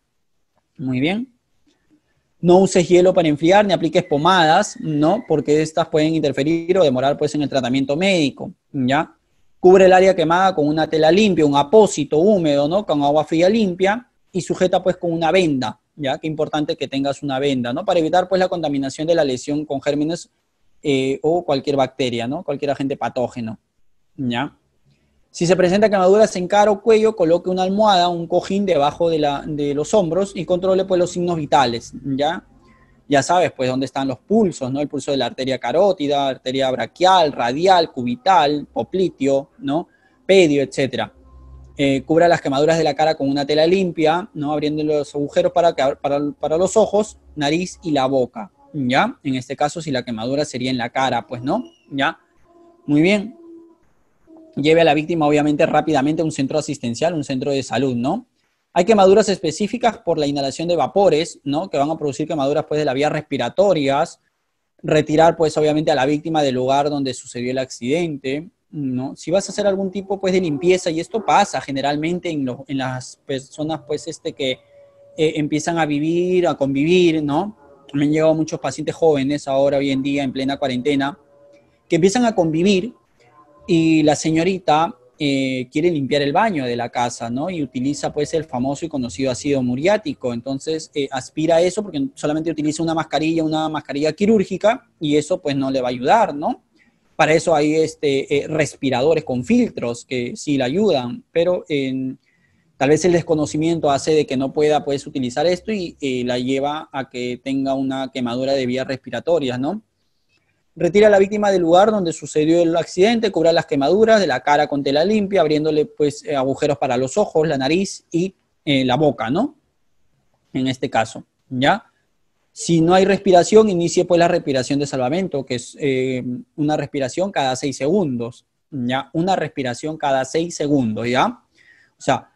Muy bien. No uses hielo para enfriar ni apliques pomadas, ¿no? Porque estas pueden interferir o demorar pues en el tratamiento médico, ¿ya? Cubre el área quemada con una tela limpia, un apósito húmedo, ¿no? Con agua fría limpia y sujeta pues con una venda, ¿ya? Qué importante que tengas una venda, ¿no? Para evitar pues la contaminación de la lesión con gérmenes eh, o cualquier bacteria, ¿no? Cualquier agente patógeno, ¿ya? Si se presenta quemaduras en cara o cuello, coloque una almohada, un cojín debajo de, la, de los hombros y controle pues los signos vitales, ¿ya? Ya sabes pues dónde están los pulsos, ¿no? El pulso de la arteria carótida, arteria braquial, radial, cubital, popliteo, ¿no? Pedio, etcétera. Eh, cubra las quemaduras de la cara con una tela limpia, ¿no? Abriendo los agujeros para, para, para los ojos, nariz y la boca, ¿ya? En este caso, si la quemadura sería en la cara, pues, ¿no? ¿Ya? Muy bien lleve a la víctima obviamente rápidamente a un centro asistencial, un centro de salud, ¿no? Hay quemaduras específicas por la inhalación de vapores, ¿no? Que van a producir quemaduras pues de las vías respiratorias, retirar pues obviamente a la víctima del lugar donde sucedió el accidente, ¿no? Si vas a hacer algún tipo pues de limpieza, y esto pasa generalmente en, en las personas pues este que eh, empiezan a vivir, a convivir, ¿no? Me han llegado muchos pacientes jóvenes ahora, hoy en día, en plena cuarentena, que empiezan a convivir y la señorita eh, quiere limpiar el baño de la casa, ¿no? Y utiliza pues el famoso y conocido ácido muriático. Entonces eh, aspira a eso porque solamente utiliza una mascarilla, una mascarilla quirúrgica y eso pues no le va a ayudar, ¿no? Para eso hay este, eh, respiradores con filtros que sí le ayudan, pero tal vez el desconocimiento hace de que no pueda pues utilizar esto y la lleva a que tenga una quemadura de vías respiratorias, ¿no? Retira a la víctima del lugar donde sucedió el accidente, cubra las quemaduras de la cara con tela limpia, abriéndole pues eh, agujeros para los ojos, la nariz y eh, la boca, ¿no? En este caso, ¿ya? Si no hay respiración, inicie pues la respiración de salvamento, que es eh, una respiración cada seis segundos, ¿ya? Una respiración cada seis segundos, ¿ya? O sea,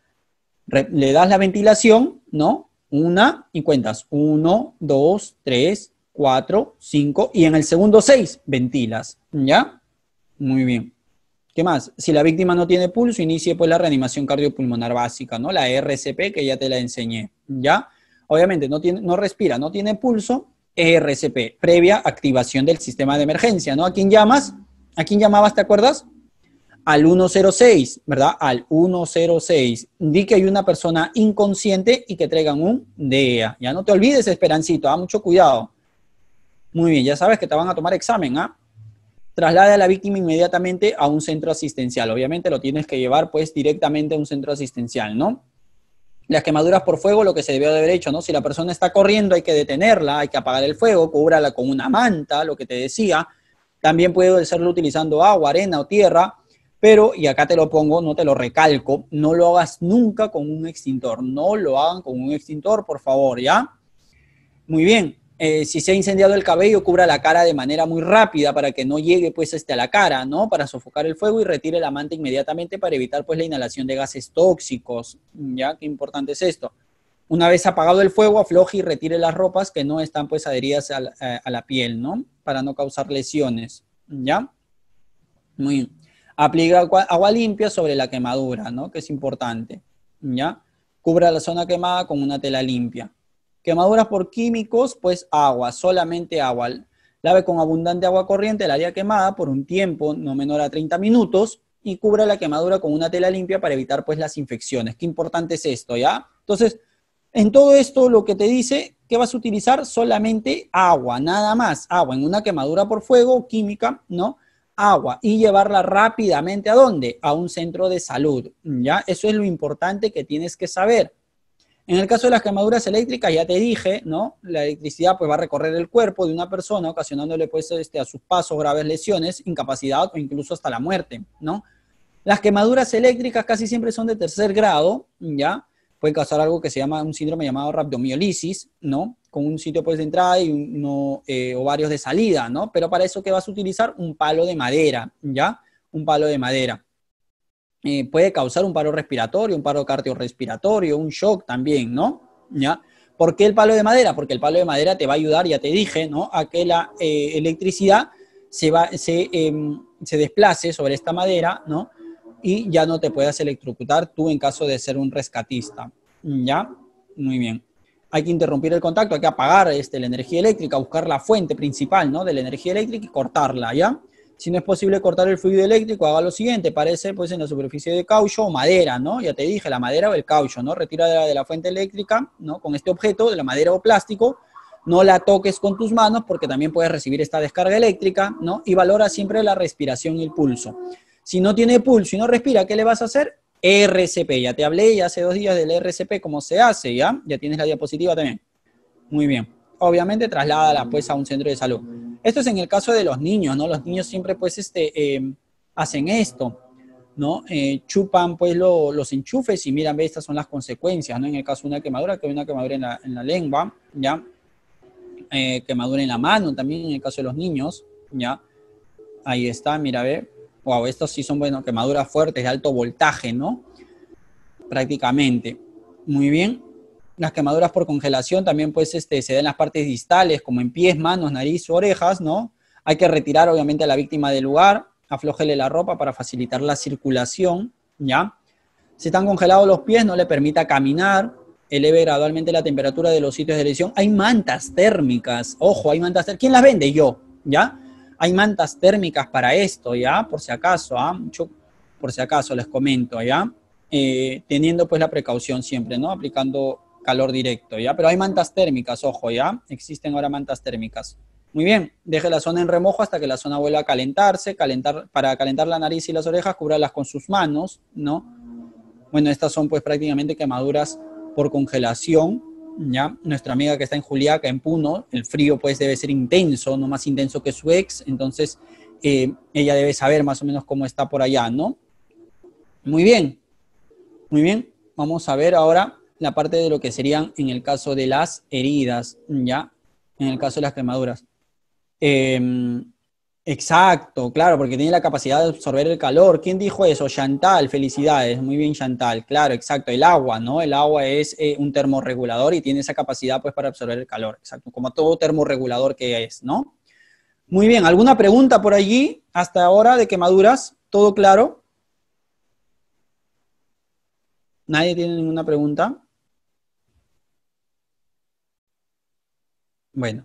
le das la ventilación, ¿no? Una y cuentas, uno, dos, tres, 4, 5 y en el segundo 6 ventilas, ¿ya? Muy bien. ¿Qué más? Si la víctima no tiene pulso, inicie pues la reanimación cardiopulmonar básica, ¿no? La RCP que ya te la enseñé, ¿ya? Obviamente no, respira, no tiene pulso, RCP, previa activación del sistema de emergencia, ¿no? ¿A quién llamas? ¿A quién llamabas, te acuerdas? Al 106, ¿verdad? Al 106. Di que hay una persona inconsciente y que traigan un DEA. Ya no te olvides, Esperancito, ¿ah? mucho cuidado. Muy bien, ya sabes que te van a tomar examen, ¿ah? Traslade a la víctima inmediatamente a un centro asistencial. Obviamente lo tienes que llevar pues directamente a un centro asistencial, ¿no? Las quemaduras por fuego, lo que se debió de haber hecho, ¿no? Si la persona está corriendo, hay que detenerla, hay que apagar el fuego, cúbrala con una manta, lo que te decía. También puede serlo utilizando agua, arena o tierra, pero, y acá te lo pongo, no te lo recalco, no lo hagas nunca con un extintor. No lo hagan con un extintor, por favor, ¿ya? Muy bien. Eh, si se ha incendiado el cabello, cubra la cara de manera muy rápida para que no llegue pues este, a la cara, ¿no? Para sofocar el fuego y retire la manta inmediatamente para evitar pues la inhalación de gases tóxicos, ¿ya? Qué importante es esto. Una vez apagado el fuego, afloje y retire las ropas que no están pues adheridas a la, eh, a la piel, ¿no? Para no causar lesiones, ¿ya? Muy bien. Aplica agua, agua limpia sobre la quemadura, ¿no? Que es importante, ¿ya? Cubra la zona quemada con una tela limpia. Quemaduras por químicos, pues agua, solamente agua. Lave con abundante agua corriente el área quemada por un tiempo no menor a 30 minutos y cubra la quemadura con una tela limpia para evitar pues las infecciones. Qué importante es esto, ¿ya? Entonces, en todo esto lo que te dice que vas a utilizar solamente agua, nada más, agua en una quemadura por fuego química, ¿no? Agua y llevarla rápidamente a dónde? A un centro de salud, ¿ya? Eso es lo importante que tienes que saber. En el caso de las quemaduras eléctricas, ya te dije, ¿no? La electricidad pues va a recorrer el cuerpo de una persona, ocasionándole pues este, a sus pasos graves lesiones, incapacidad o incluso hasta la muerte, ¿no? Las quemaduras eléctricas casi siempre son de tercer grado, ¿ya? puede causar algo que se llama un síndrome llamado rhabdomiolisis, ¿no? Con un sitio pues de entrada y uno, eh, ovarios de salida, ¿no? Pero para eso, ¿qué vas a utilizar? Un palo de madera, ¿ya? Un palo de madera. Eh, puede causar un paro respiratorio, un paro cardiorrespiratorio, un shock también, ¿no? ¿Ya? ¿Por qué el palo de madera? Porque el palo de madera te va a ayudar, ya te dije, ¿no? A que la eh, electricidad se, va, em, se desplace sobre esta madera, ¿no? Y ya no te puedas electrocutar tú en caso de ser un rescatista, ¿ya? Muy bien. Hay que interrumpir el contacto, hay que apagar este, la energía eléctrica, buscar la fuente principal, ¿no? De la energía eléctrica y cortarla, ¿ya? Si no es posible cortar el fluido eléctrico, haga lo siguiente, parece pues en la superficie de caucho o madera, ¿no? Ya te dije, la madera o el caucho, ¿no? Retira de la, de la fuente eléctrica, ¿no? Con este objeto, de la madera o plástico, no la toques con tus manos porque también puedes recibir esta descarga eléctrica, ¿no? Y valora siempre la respiración y el pulso. Si no tiene pulso y no respira, ¿qué le vas a hacer? RCP, ya te hablé hace dos días del RCP, cómo se hace, ¿ya? Ya tienes la diapositiva también. Muy bien. Obviamente trasládala pues a un centro de salud. Esto es en el caso de los niños, ¿no? Los niños siempre pues este, eh, hacen esto, ¿no? Eh, chupan pues los enchufes y miran, ve, estas son las consecuencias, ¿no? En el caso de una quemadura, que hay una quemadura en la, en la lengua, ¿ya? Eh, quemadura en la mano también en el caso de los niños, ¿ya? Ahí está, mira, ve. Wow, estos sí son, bueno, quemaduras fuertes de alto voltaje, ¿no? Prácticamente. Muy bien. Las quemaduras por congelación también pues este, se dan en las partes distales, como en pies, manos, nariz, orejas, ¿no? Hay que retirar obviamente a la víctima del lugar, aflójele la ropa para facilitar la circulación, ¿ya? Si están congelados los pies, no le permita caminar, eleve gradualmente la temperatura de los sitios de lesión. Hay mantas térmicas, ojo, hay mantas térmicas. ¿Quién las vende? Yo, ¿ya? Hay mantas térmicas para esto, ¿ya? Por si acaso, ¿ah? por si acaso les comento, ¿ya? Eh, teniendo pues la precaución siempre, ¿no? Aplicando calor directo, ¿ya? Pero hay mantas térmicas, ojo, ¿ya? Existen ahora mantas térmicas. Muy bien, deje la zona en remojo hasta que la zona vuelva a calentarse, calentar, para calentar la nariz y las orejas, cúbralas con sus manos, ¿no? Bueno, estas son pues prácticamente quemaduras por congelación, ¿ya? Nuestra amiga que está en Juliaca, en Puno, el frío pues debe ser intenso, no más intenso que su ex, entonces eh, ella debe saber más o menos cómo está por allá, ¿no? Muy bien, muy bien, vamos a ver ahora la parte de lo que serían en el caso de las heridas, ¿ya? En el caso de las quemaduras. Em, exacto, claro, porque tiene la capacidad de absorber el calor. ¿Quién dijo eso? Chantal, felicidades, muy bien Chantal, claro, exacto, el agua, ¿no? El agua es eh, un termorregulador y tiene esa capacidad pues para absorber el calor, exacto, como todo termorregulador que es, ¿no? Muy bien, ¿alguna pregunta por allí hasta ahora de quemaduras? ¿Todo claro? ¿Nadie tiene ninguna pregunta? Bueno.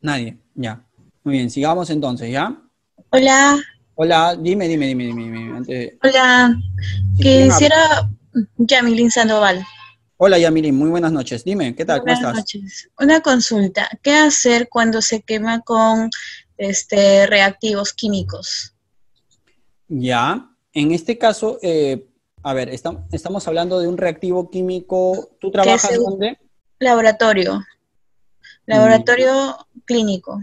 Nadie, ya. Muy bien, sigamos entonces, ¿ya? Hola. Hola, dime, dime, dime, dime. Antes... Hola. Quisiera. Yamilín Sandoval. Hola, Yamilín, muy buenas noches. Dime, ¿qué tal? Buenas ¿Cómo estás? noches. Una consulta. ¿Qué hacer cuando se quema con este reactivos químicos? Ya. En este caso, eh, a ver, está- estamos hablando de un reactivo químico. ¿Tú trabajas dónde? Laboratorio. Laboratorio clínico.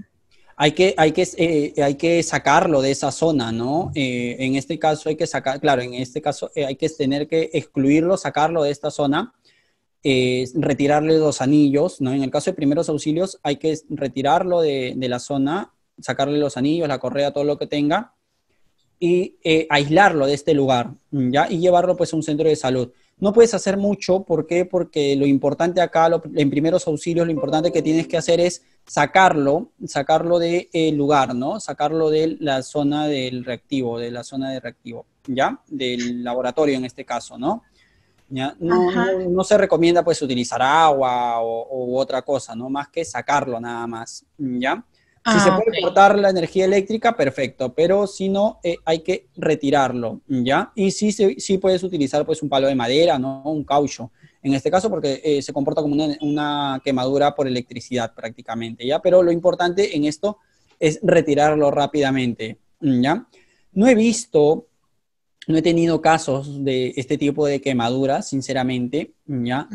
Hay que, hay, que, eh, hay que sacarlo de esa zona, ¿no? Eh, en este caso hay que sacar, claro, en este caso eh, hay que tener que excluirlo, sacarlo de esta zona, retirarle los anillos, ¿no? En el caso de primeros auxilios hay que retirarlo de, de la zona, sacarle los anillos, la correa, todo lo que tenga, y eh, aislarlo de este lugar, ¿ya? Y llevarlo pues a un centro de salud. No puedes hacer mucho, ¿por qué? Porque lo importante acá, lo- en primeros auxilios, lo importante que tienes que hacer es sacarlo, sacarlo del lugar, ¿no? Sacarlo de la zona del reactivo, de la zona de reactivo, ¿ya? Del laboratorio en este caso, ¿no? ¿Ya? No, Ajá. no, no se recomienda pues utilizar agua o, u otra cosa, ¿no? Más que sacarlo nada más, ¿ya? Si se Ah, puede cortar la energía eléctrica, perfecto, pero si no, eh, hay que retirarlo, ¿ya? Y sí, sí puedes utilizar pues un palo de madera, ¿no? Un caucho, en este caso porque eh, se comporta como una, una quemadura por electricidad prácticamente, ¿ya? Pero lo importante en esto es retirarlo rápidamente, ¿ya? No he visto, no he tenido casos de este tipo de quemaduras, sinceramente, ¿ya?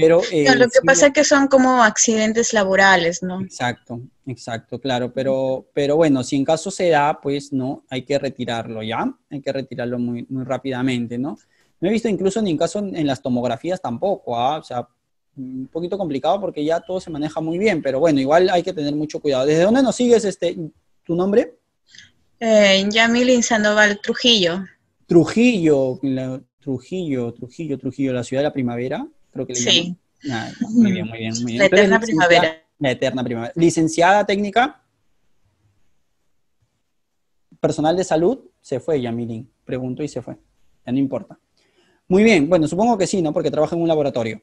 Pero... eh, No, lo que sí pasa es que son como accidentes laborales, ¿no? Exacto, exacto, claro, pero, pero bueno, si en caso se da, pues no, hay que retirarlo ya, hay que retirarlo muy, muy rápidamente, ¿no? No he visto incluso ni en caso en las tomografías tampoco, ¿ah? o sea, un poquito complicado porque ya todo se maneja muy bien, pero bueno, igual hay que tener mucho cuidado. ¿Desde dónde nos sigues este, tu nombre? Eh, Yamilin Sandoval Trujillo. Trujillo, la- Trujillo, Trujillo, Trujillo, la ciudad de la primavera, creo que le Sí. Ah, muy bien, muy bien, muy bien. La ¿Tú eres eterna primavera. La eterna primavera. Licenciada técnica. Personal de salud, se fue Yamilin. Preguntó y se fue. Ya no importa. Muy bien, bueno, supongo que sí, ¿no? Porque trabaja en un laboratorio.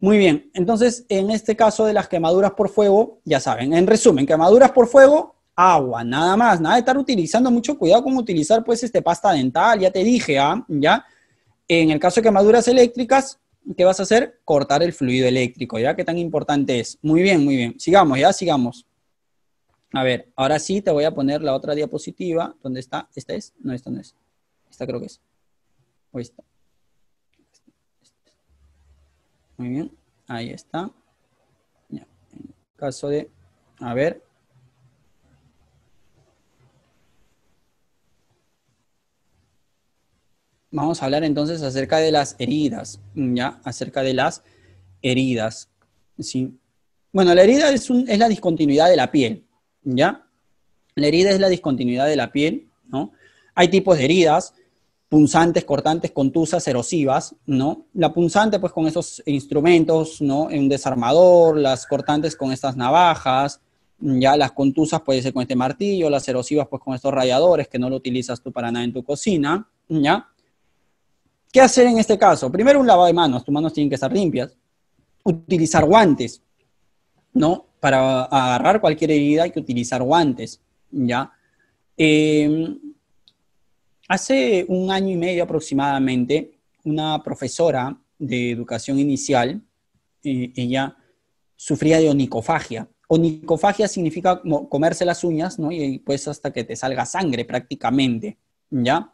Muy bien, entonces en este caso de las quemaduras por fuego, ya saben, en resumen, quemaduras por fuego, agua, nada más, nada de estar utilizando mucho cuidado con utilizar pues este pasta dental, ya te dije, ¿ah? ¿ya? En el caso de quemaduras eléctricas, ¿qué vas a hacer? Cortar el fluido eléctrico, ¿ya? ¿Qué tan importante es? Muy bien, muy bien. Sigamos, ya, sigamos. A ver, ahora sí te voy a poner la otra diapositiva. ¿Dónde está? ¿Esta es? No, esta no es. Esta creo que es. O esta. Muy bien, ahí está. Ya, En caso de, a ver. Vamos a hablar entonces acerca de las heridas, ¿ya? Acerca de las heridas, ¿sí? Bueno, la herida es, es la discontinuidad de la piel, ¿ya? La herida es la discontinuidad de la piel, ¿no? Hay tipos de heridas, punzantes, cortantes, contusas, erosivas, ¿no? La punzante, pues con esos instrumentos, ¿no? Un desarmador, las cortantes con estas navajas, ya las contusas puede ser con este martillo, las erosivas, pues con estos ralladores que no lo utilizas tú para nada en tu cocina, ¿ya? ¿Qué hacer en este caso? Primero un lavado de manos, tus manos tienen que estar limpias. Utilizar guantes, ¿no? Para agarrar cualquier herida hay que utilizar guantes, ¿ya? Eh, hace un año y medio aproximadamente, una profesora de educación inicial, eh, ella sufría de onicofagia. Onicofagia significa comerse las uñas, ¿no? Y pues hasta que te salga sangre prácticamente, ¿ya?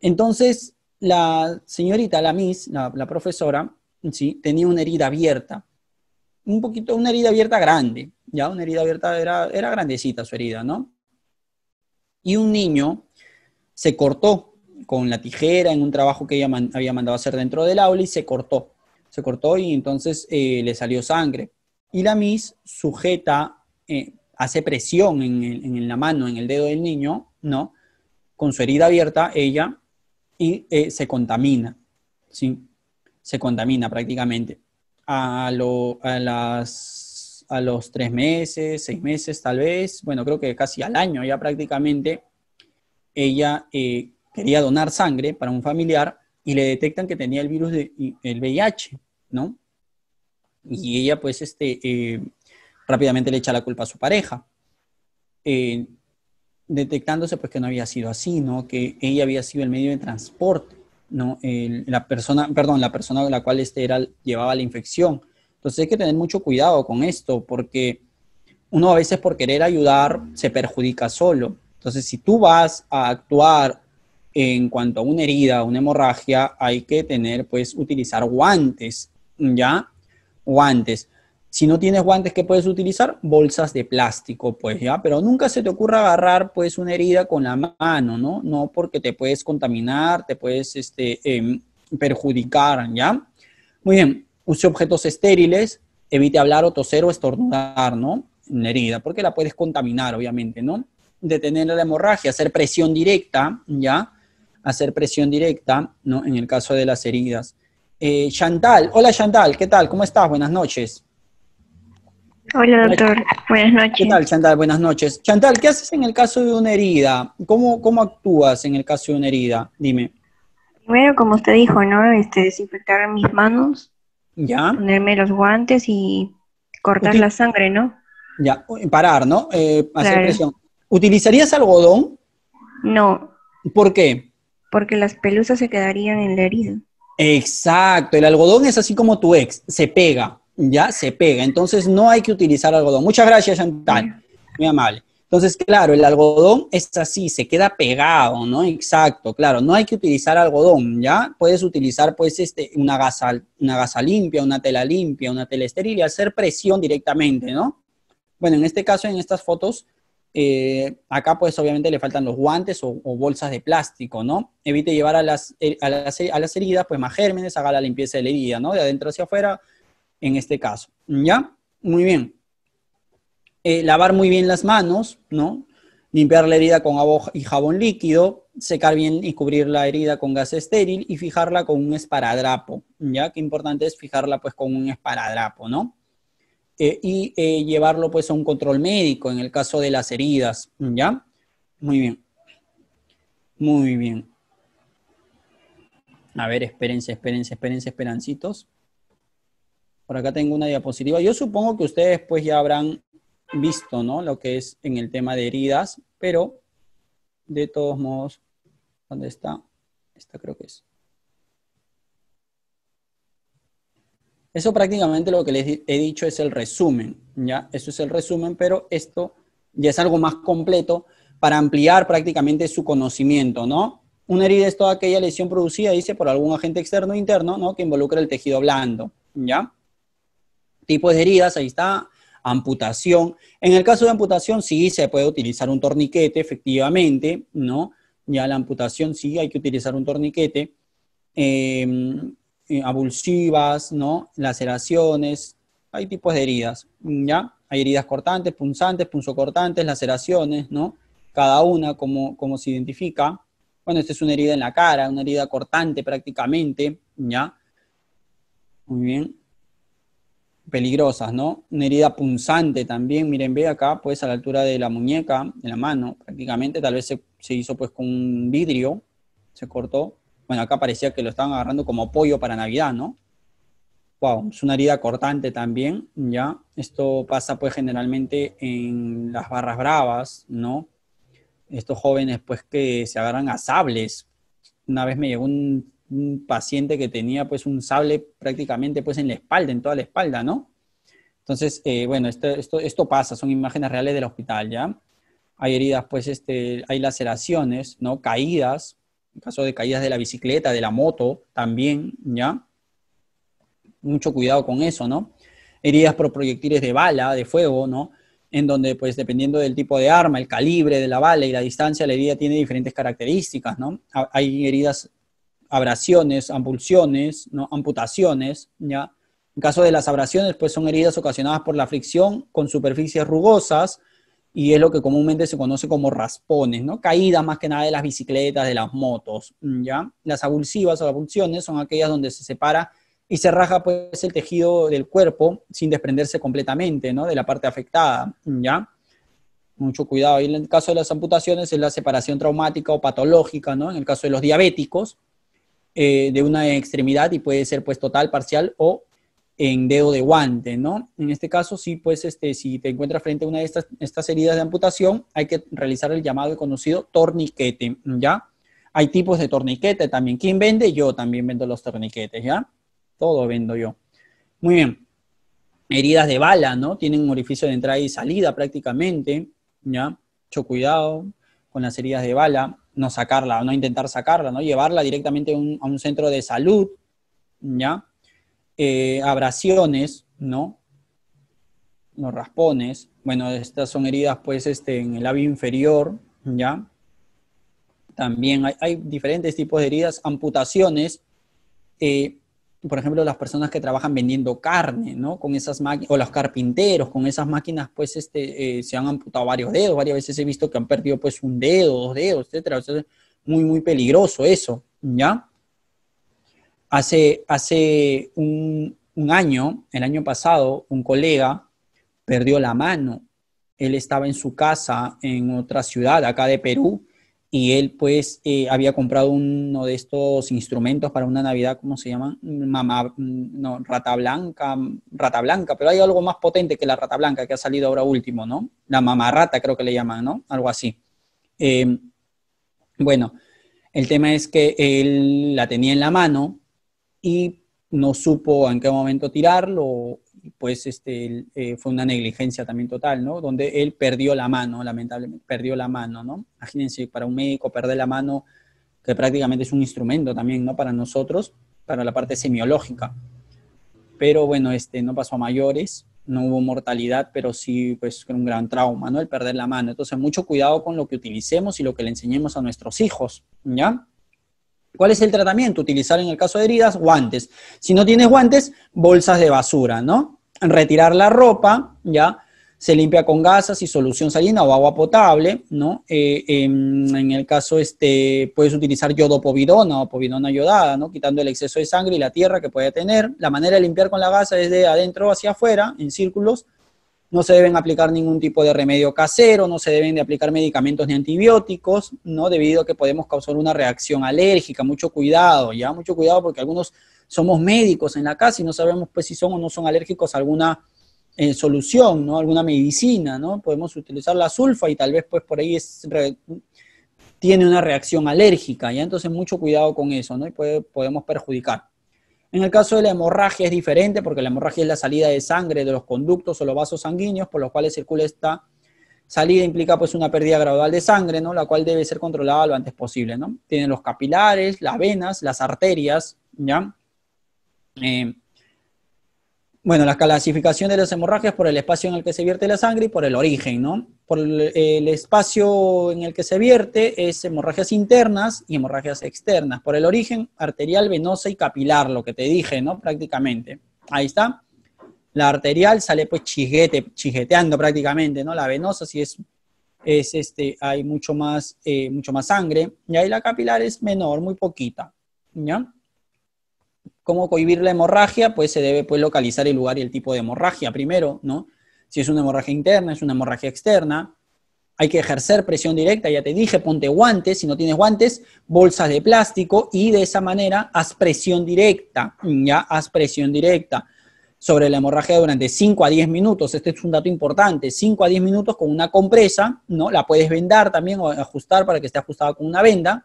Entonces, la señorita, la Miss, la, la profesora, ¿sí? Tenía una herida abierta, un poquito, una herida abierta grande, ¿ya? Una herida abierta, era, era grandecita su herida, ¿no? Y un niño se cortó con la tijera en un trabajo que ella había mandado hacer dentro del aula y se cortó. Se cortó y entonces eh, le salió sangre. Y la Miss sujeta, eh, hace presión en, en la mano, en el dedo del niño, ¿no? Con su herida abierta, ella, y eh, se contamina, ¿sí? Se contamina prácticamente. A, lo- a, las, a los tres meses, seis meses tal vez, bueno, creo que casi al año ya prácticamente, ella eh, quería donar sangre para un familiar y le detectan que tenía el virus del VIH, ¿no? Y ella pues este, eh, rápidamente le echa la culpa a su pareja, eh, detectándose pues que no había sido así, ¿no? Que ella había sido el medio de transporte, ¿no? La persona, perdón, la persona con la cual este era, llevaba la infección. Entonces hay que tener mucho cuidado con esto porque uno a veces por querer ayudar se perjudica solo. Entonces, si tú vas a actuar en cuanto a una herida, una hemorragia, hay que tener, pues, utilizar guantes, ¿ya? Guantes. Si no tienes guantes, ¿qué puedes utilizar? Bolsas de plástico, pues, ¿ya? Pero nunca se te ocurra agarrar, pues, una herida con la mano, ¿no? No porque te puedes contaminar, te puedes, este, em, perjudicar, ¿ya? Muy bien. Use objetos estériles, evite hablar o toser o estornudar, ¿no? En la herida, porque la puedes contaminar, obviamente, ¿no? Detener la hemorragia, hacer presión directa, ¿ya? Hacer presión directa, ¿no? En el caso de las heridas. Eh, Chantal, hola Chantal, ¿qué tal? ¿Cómo estás? Buenas noches. Hola, doctor. Buenas noches. ¿Qué tal, Chantal? Buenas noches. Chantal, ¿qué haces en el caso de una herida? ¿Cómo, cómo actúas en el caso de una herida? Dime. Primero, como usted dijo, ¿no? Este, desinfectar mis manos, ¿Ya? ponerme los guantes y cortar la sangre, ¿no? Ya, parar, ¿no? Eh, hacer Claro. presión. ¿Utilizarías algodón? No, ¿Por qué? porque las pelusas se quedarían en la herida. Exacto, el algodón es así como tu ex, se pega, ya se pega, entonces no hay que utilizar algodón. Muchas gracias, Chantal, muy amable. Entonces, claro, el algodón es así, se queda pegado, ¿no? Exacto, claro, no hay que utilizar algodón, ¿ya? Puedes utilizar, pues, este, una gasa, una gasa limpia, una tela limpia, una tela estéril y hacer presión directamente, ¿no? Bueno, en este caso, en estas fotos, Eh, acá pues obviamente le faltan los guantes o, o bolsas de plástico, ¿no? Evite llevar a las, eh, a, las, a las heridas pues más gérmenes, haga la limpieza de la herida, ¿no? De adentro hacia afuera, en este caso, ¿ya? Muy bien. Eh, lavar muy bien las manos, ¿no? Limpiar la herida con agua y jabón líquido, secar bien y cubrir la herida con gas estéril y fijarla con un esparadrapo, ¿ya? Qué importante es fijarla pues con un esparadrapo, ¿no? Eh, y eh, llevarlo pues a un control médico en el caso de las heridas, ¿ya? Muy bien. Muy bien. A ver, espérense, espérense, espérense, esperancitos. Por acá tengo una diapositiva. Yo supongo que ustedes pues ya habrán visto, ¿no? Lo que es en el tema de heridas, pero de todos modos, ¿dónde está? Esta creo que es. Eso prácticamente lo que les he dicho es el resumen, ¿ya? Eso es el resumen, pero esto ya es algo más completo para ampliar prácticamente su conocimiento, ¿no? Una herida es toda aquella lesión producida, dice, por algún agente externo o interno, ¿no? Que involucra el tejido blando, ¿ya? Tipos de heridas, ahí está, amputación. En el caso de amputación, sí se puede utilizar un torniquete, efectivamente, ¿no? Ya la amputación sí hay que utilizar un torniquete. Eh, abulsivas, ¿no? Laceraciones, hay tipos de heridas, ¿ya? Hay heridas cortantes, punzantes, punzocortantes, laceraciones, ¿no? Cada una, como, como se identifica. Bueno, esta es una herida en la cara, una herida cortante prácticamente, ¿ya? Muy bien peligrosas, ¿no? Una herida punzante también, miren, ve acá, pues a la altura de la muñeca, de la mano, prácticamente, tal vez se, se hizo pues con un vidrio, se cortó. Bueno, acá parecía que lo estaban agarrando como pollo para Navidad, ¿no? Wow, es una herida cortante también, ¿ya? Esto pasa pues generalmente en las barras bravas, ¿no? Estos jóvenes pues que se agarran a sables. Una vez me llegó un un paciente que tenía pues un sable prácticamente pues en la espalda, en toda la espalda, ¿no? Entonces, eh, bueno, esto, esto, esto, pasa, son imágenes reales del hospital, ¿ya? Hay heridas, pues, este, hay laceraciones, ¿no? Caídas, en caso de caídas de la bicicleta, de la moto, también, ¿ya? Mucho cuidado con eso, ¿no? Heridas por proyectiles de bala, de fuego, ¿no? En donde, pues, dependiendo del tipo de arma, el calibre de la bala y la distancia, la herida tiene diferentes características, ¿no? Hay heridas abrasiones, ampulsiones, ¿no? amputaciones, ¿ya? En caso de las abrasiones, pues son heridas ocasionadas por la fricción con superficies rugosas y es lo que comúnmente se conoce como raspones, ¿no? Caídas más que nada de las bicicletas, de las motos, ¿ya? Las abulsivas o abulsiones son aquellas donde se separa y se raja pues el tejido del cuerpo sin desprenderse completamente, ¿no? De la parte afectada, ¿ya? Mucho cuidado. Y en el caso de las amputaciones es la separación traumática o patológica, ¿no? En el caso de los diabéticos, eh, de una extremidad y puede ser pues total, parcial o en dedo de guante, ¿no? En este caso, sí, pues este, si te encuentras frente a una de estas, estas heridas de amputación, hay que realizar el llamado y conocido torniquete, ¿ya? Hay tipos de torniquete también. ¿Quién vende? Yo también vendo los torniquetes, ¿ya? Todo vendo yo. Muy bien. Heridas de bala, ¿no? Tienen un orificio de entrada y salida prácticamente, ¿ya? Mucho cuidado con las heridas de bala no sacarla, no intentar sacarla, ¿no? Llevarla directamente a un, centro de salud, ¿ya? Eh, abrasiones, ¿no? Los raspones, bueno, estas son heridas pues este, en el labio inferior, ¿ya? También hay, diferentes tipos de heridas, amputaciones, eh, por ejemplo, las personas que trabajan vendiendo carne, ¿no? Con esas máquinas, o los carpinteros, con esas máquinas, pues, este, eh, se han amputado varios dedos, varias veces he visto que han perdido, pues, un dedo, dos dedos, etcétera. O sea, muy, muy peligroso eso, ¿ya? Hace, hace un, un año, el año pasado, un colega perdió la mano. Él estaba en su casa en otra ciudad, acá de Perú, y él pues eh, había comprado uno de estos instrumentos para una Navidad, ¿cómo se llaman? Mamá, no, rata blanca, rata blanca, pero hay algo más potente que la rata blanca que ha salido ahora último, ¿no? La mamarrata creo que le llaman, ¿no? Algo así. Eh, bueno, el tema es que él la tenía en la mano y no supo en qué momento tirarlo pues este, eh, fue una negligencia también total, ¿no? Donde él perdió la mano, lamentablemente, perdió la mano, ¿no? Imagínense, para un médico perder la mano, que prácticamente es un instrumento también, ¿no? Para nosotros, para la parte semiológica. Pero bueno, este, no pasó a mayores, no hubo mortalidad, pero sí pues un gran trauma, ¿no? El perder la mano. Entonces, mucho cuidado con lo que utilicemos y lo que le enseñemos a nuestros hijos, ¿ya? ¿Cuál es el tratamiento? Utilizar en el caso de heridas guantes. Si no tienes guantes, bolsas de basura, ¿no? Retirar la ropa, ¿ya? Se limpia con gasas y solución salina o agua potable, ¿no? Eh, em, en el caso, este, puedes utilizar yodopovidona o povidona yodada, ¿no? Quitando el exceso de sangre y la tierra que puede tener. La manera de limpiar con la gasa es de adentro hacia afuera, en círculos, no se deben aplicar ningún tipo de remedio casero, no se deben de aplicar medicamentos ni antibióticos, ¿no? Debido a que podemos causar una reacción alérgica, mucho cuidado, ya, mucho cuidado porque algunos somos médicos en la casa y no sabemos pues si son o no son alérgicos a alguna eh, solución, ¿no? Alguna medicina, ¿no? Podemos utilizar la sulfa y tal vez pues por ahí tiene una reacción alérgica, ¿ya? Entonces mucho cuidado con eso, ¿no? Y podemos perjudicar. En el caso de la hemorragia es diferente porque la hemorragia es la salida de sangre de los conductos o los vasos sanguíneos por los cuales circula esta salida, implica pues una pérdida gradual de sangre, ¿no? La cual debe ser controlada lo antes posible, ¿no? Tienen los capilares, las venas, las arterias, ¿ya? Eh, bueno, la clasificación de las hemorragias por el espacio en el que se vierte la sangre y por el origen, ¿no? Por el, espacio en el que se vierte es hemorragias internas y hemorragias externas. Por el origen, arterial, venosa y capilar, lo que te dije, ¿no? Prácticamente. Ahí está. La arterial sale pues chiguete, chigeteando prácticamente, ¿no? La venosa sí es, es este, hay mucho más, eh, mucho más sangre. Y ahí la capilar es menor, muy poquita, ¿ya? ¿Cómo cohibir la hemorragia? Pues se debe pues, localizar el lugar y el tipo de hemorragia primero, ¿no? Si es una hemorragia interna, es una hemorragia externa. Hay que ejercer presión directa, ya te dije, ponte guantes, si no tienes guantes, bolsas de plástico y de esa manera haz presión directa, ya haz presión directa sobre la hemorragia durante 5 a 10 minutos. Este es un dato importante, 5 a 10 minutos con una compresa, ¿no? La puedes vendar también o ajustar para que esté ajustada con una venda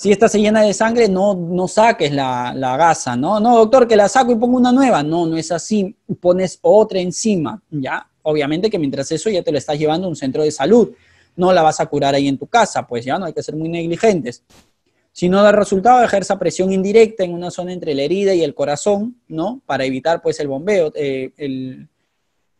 si esta se llena de sangre, no, no saques la, la, gasa, ¿no? No, doctor, que la saco y pongo una nueva. No, no es así. Pones otra encima, ¿ya? Obviamente que mientras eso ya te lo estás llevando a un centro de salud. No la vas a curar ahí en tu casa, pues ya no hay que ser muy negligentes. Si no da resultado, ejerza presión indirecta en una zona entre la herida y el corazón, ¿no? Para evitar, pues, el bombeo, eh, el,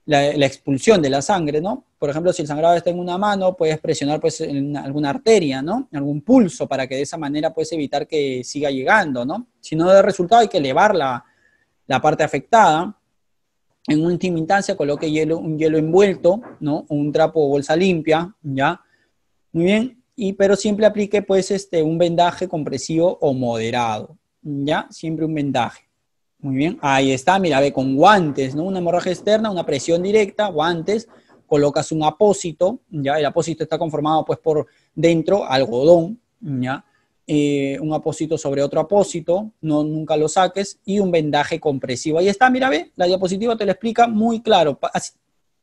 la, expulsión de la sangre, ¿no? Por ejemplo, si el sangrado está en una mano, puedes presionar pues en alguna arteria, ¿no? En algún pulso para que de esa manera puedes evitar que siga llegando, ¿no? Si no da resultado, hay que elevar la, parte afectada. En última instancia, coloque hielo, un hielo envuelto, ¿no? Un trapo o bolsa limpia, ¿ya? Muy bien. Y, pero siempre aplique pues este, un vendaje compresivo o moderado, ¿ya? Siempre un vendaje. Muy bien, ahí está, mira, ve con guantes, ¿no? Una hemorragia externa, una presión directa, guantes, colocas un apósito, ¿ya? El apósito está conformado pues por dentro algodón, ¿ya? Eh, un apósito sobre otro apósito, no, nunca lo saques, y un vendaje compresivo. Ahí está, mira, ve, la diapositiva te lo explica muy claro,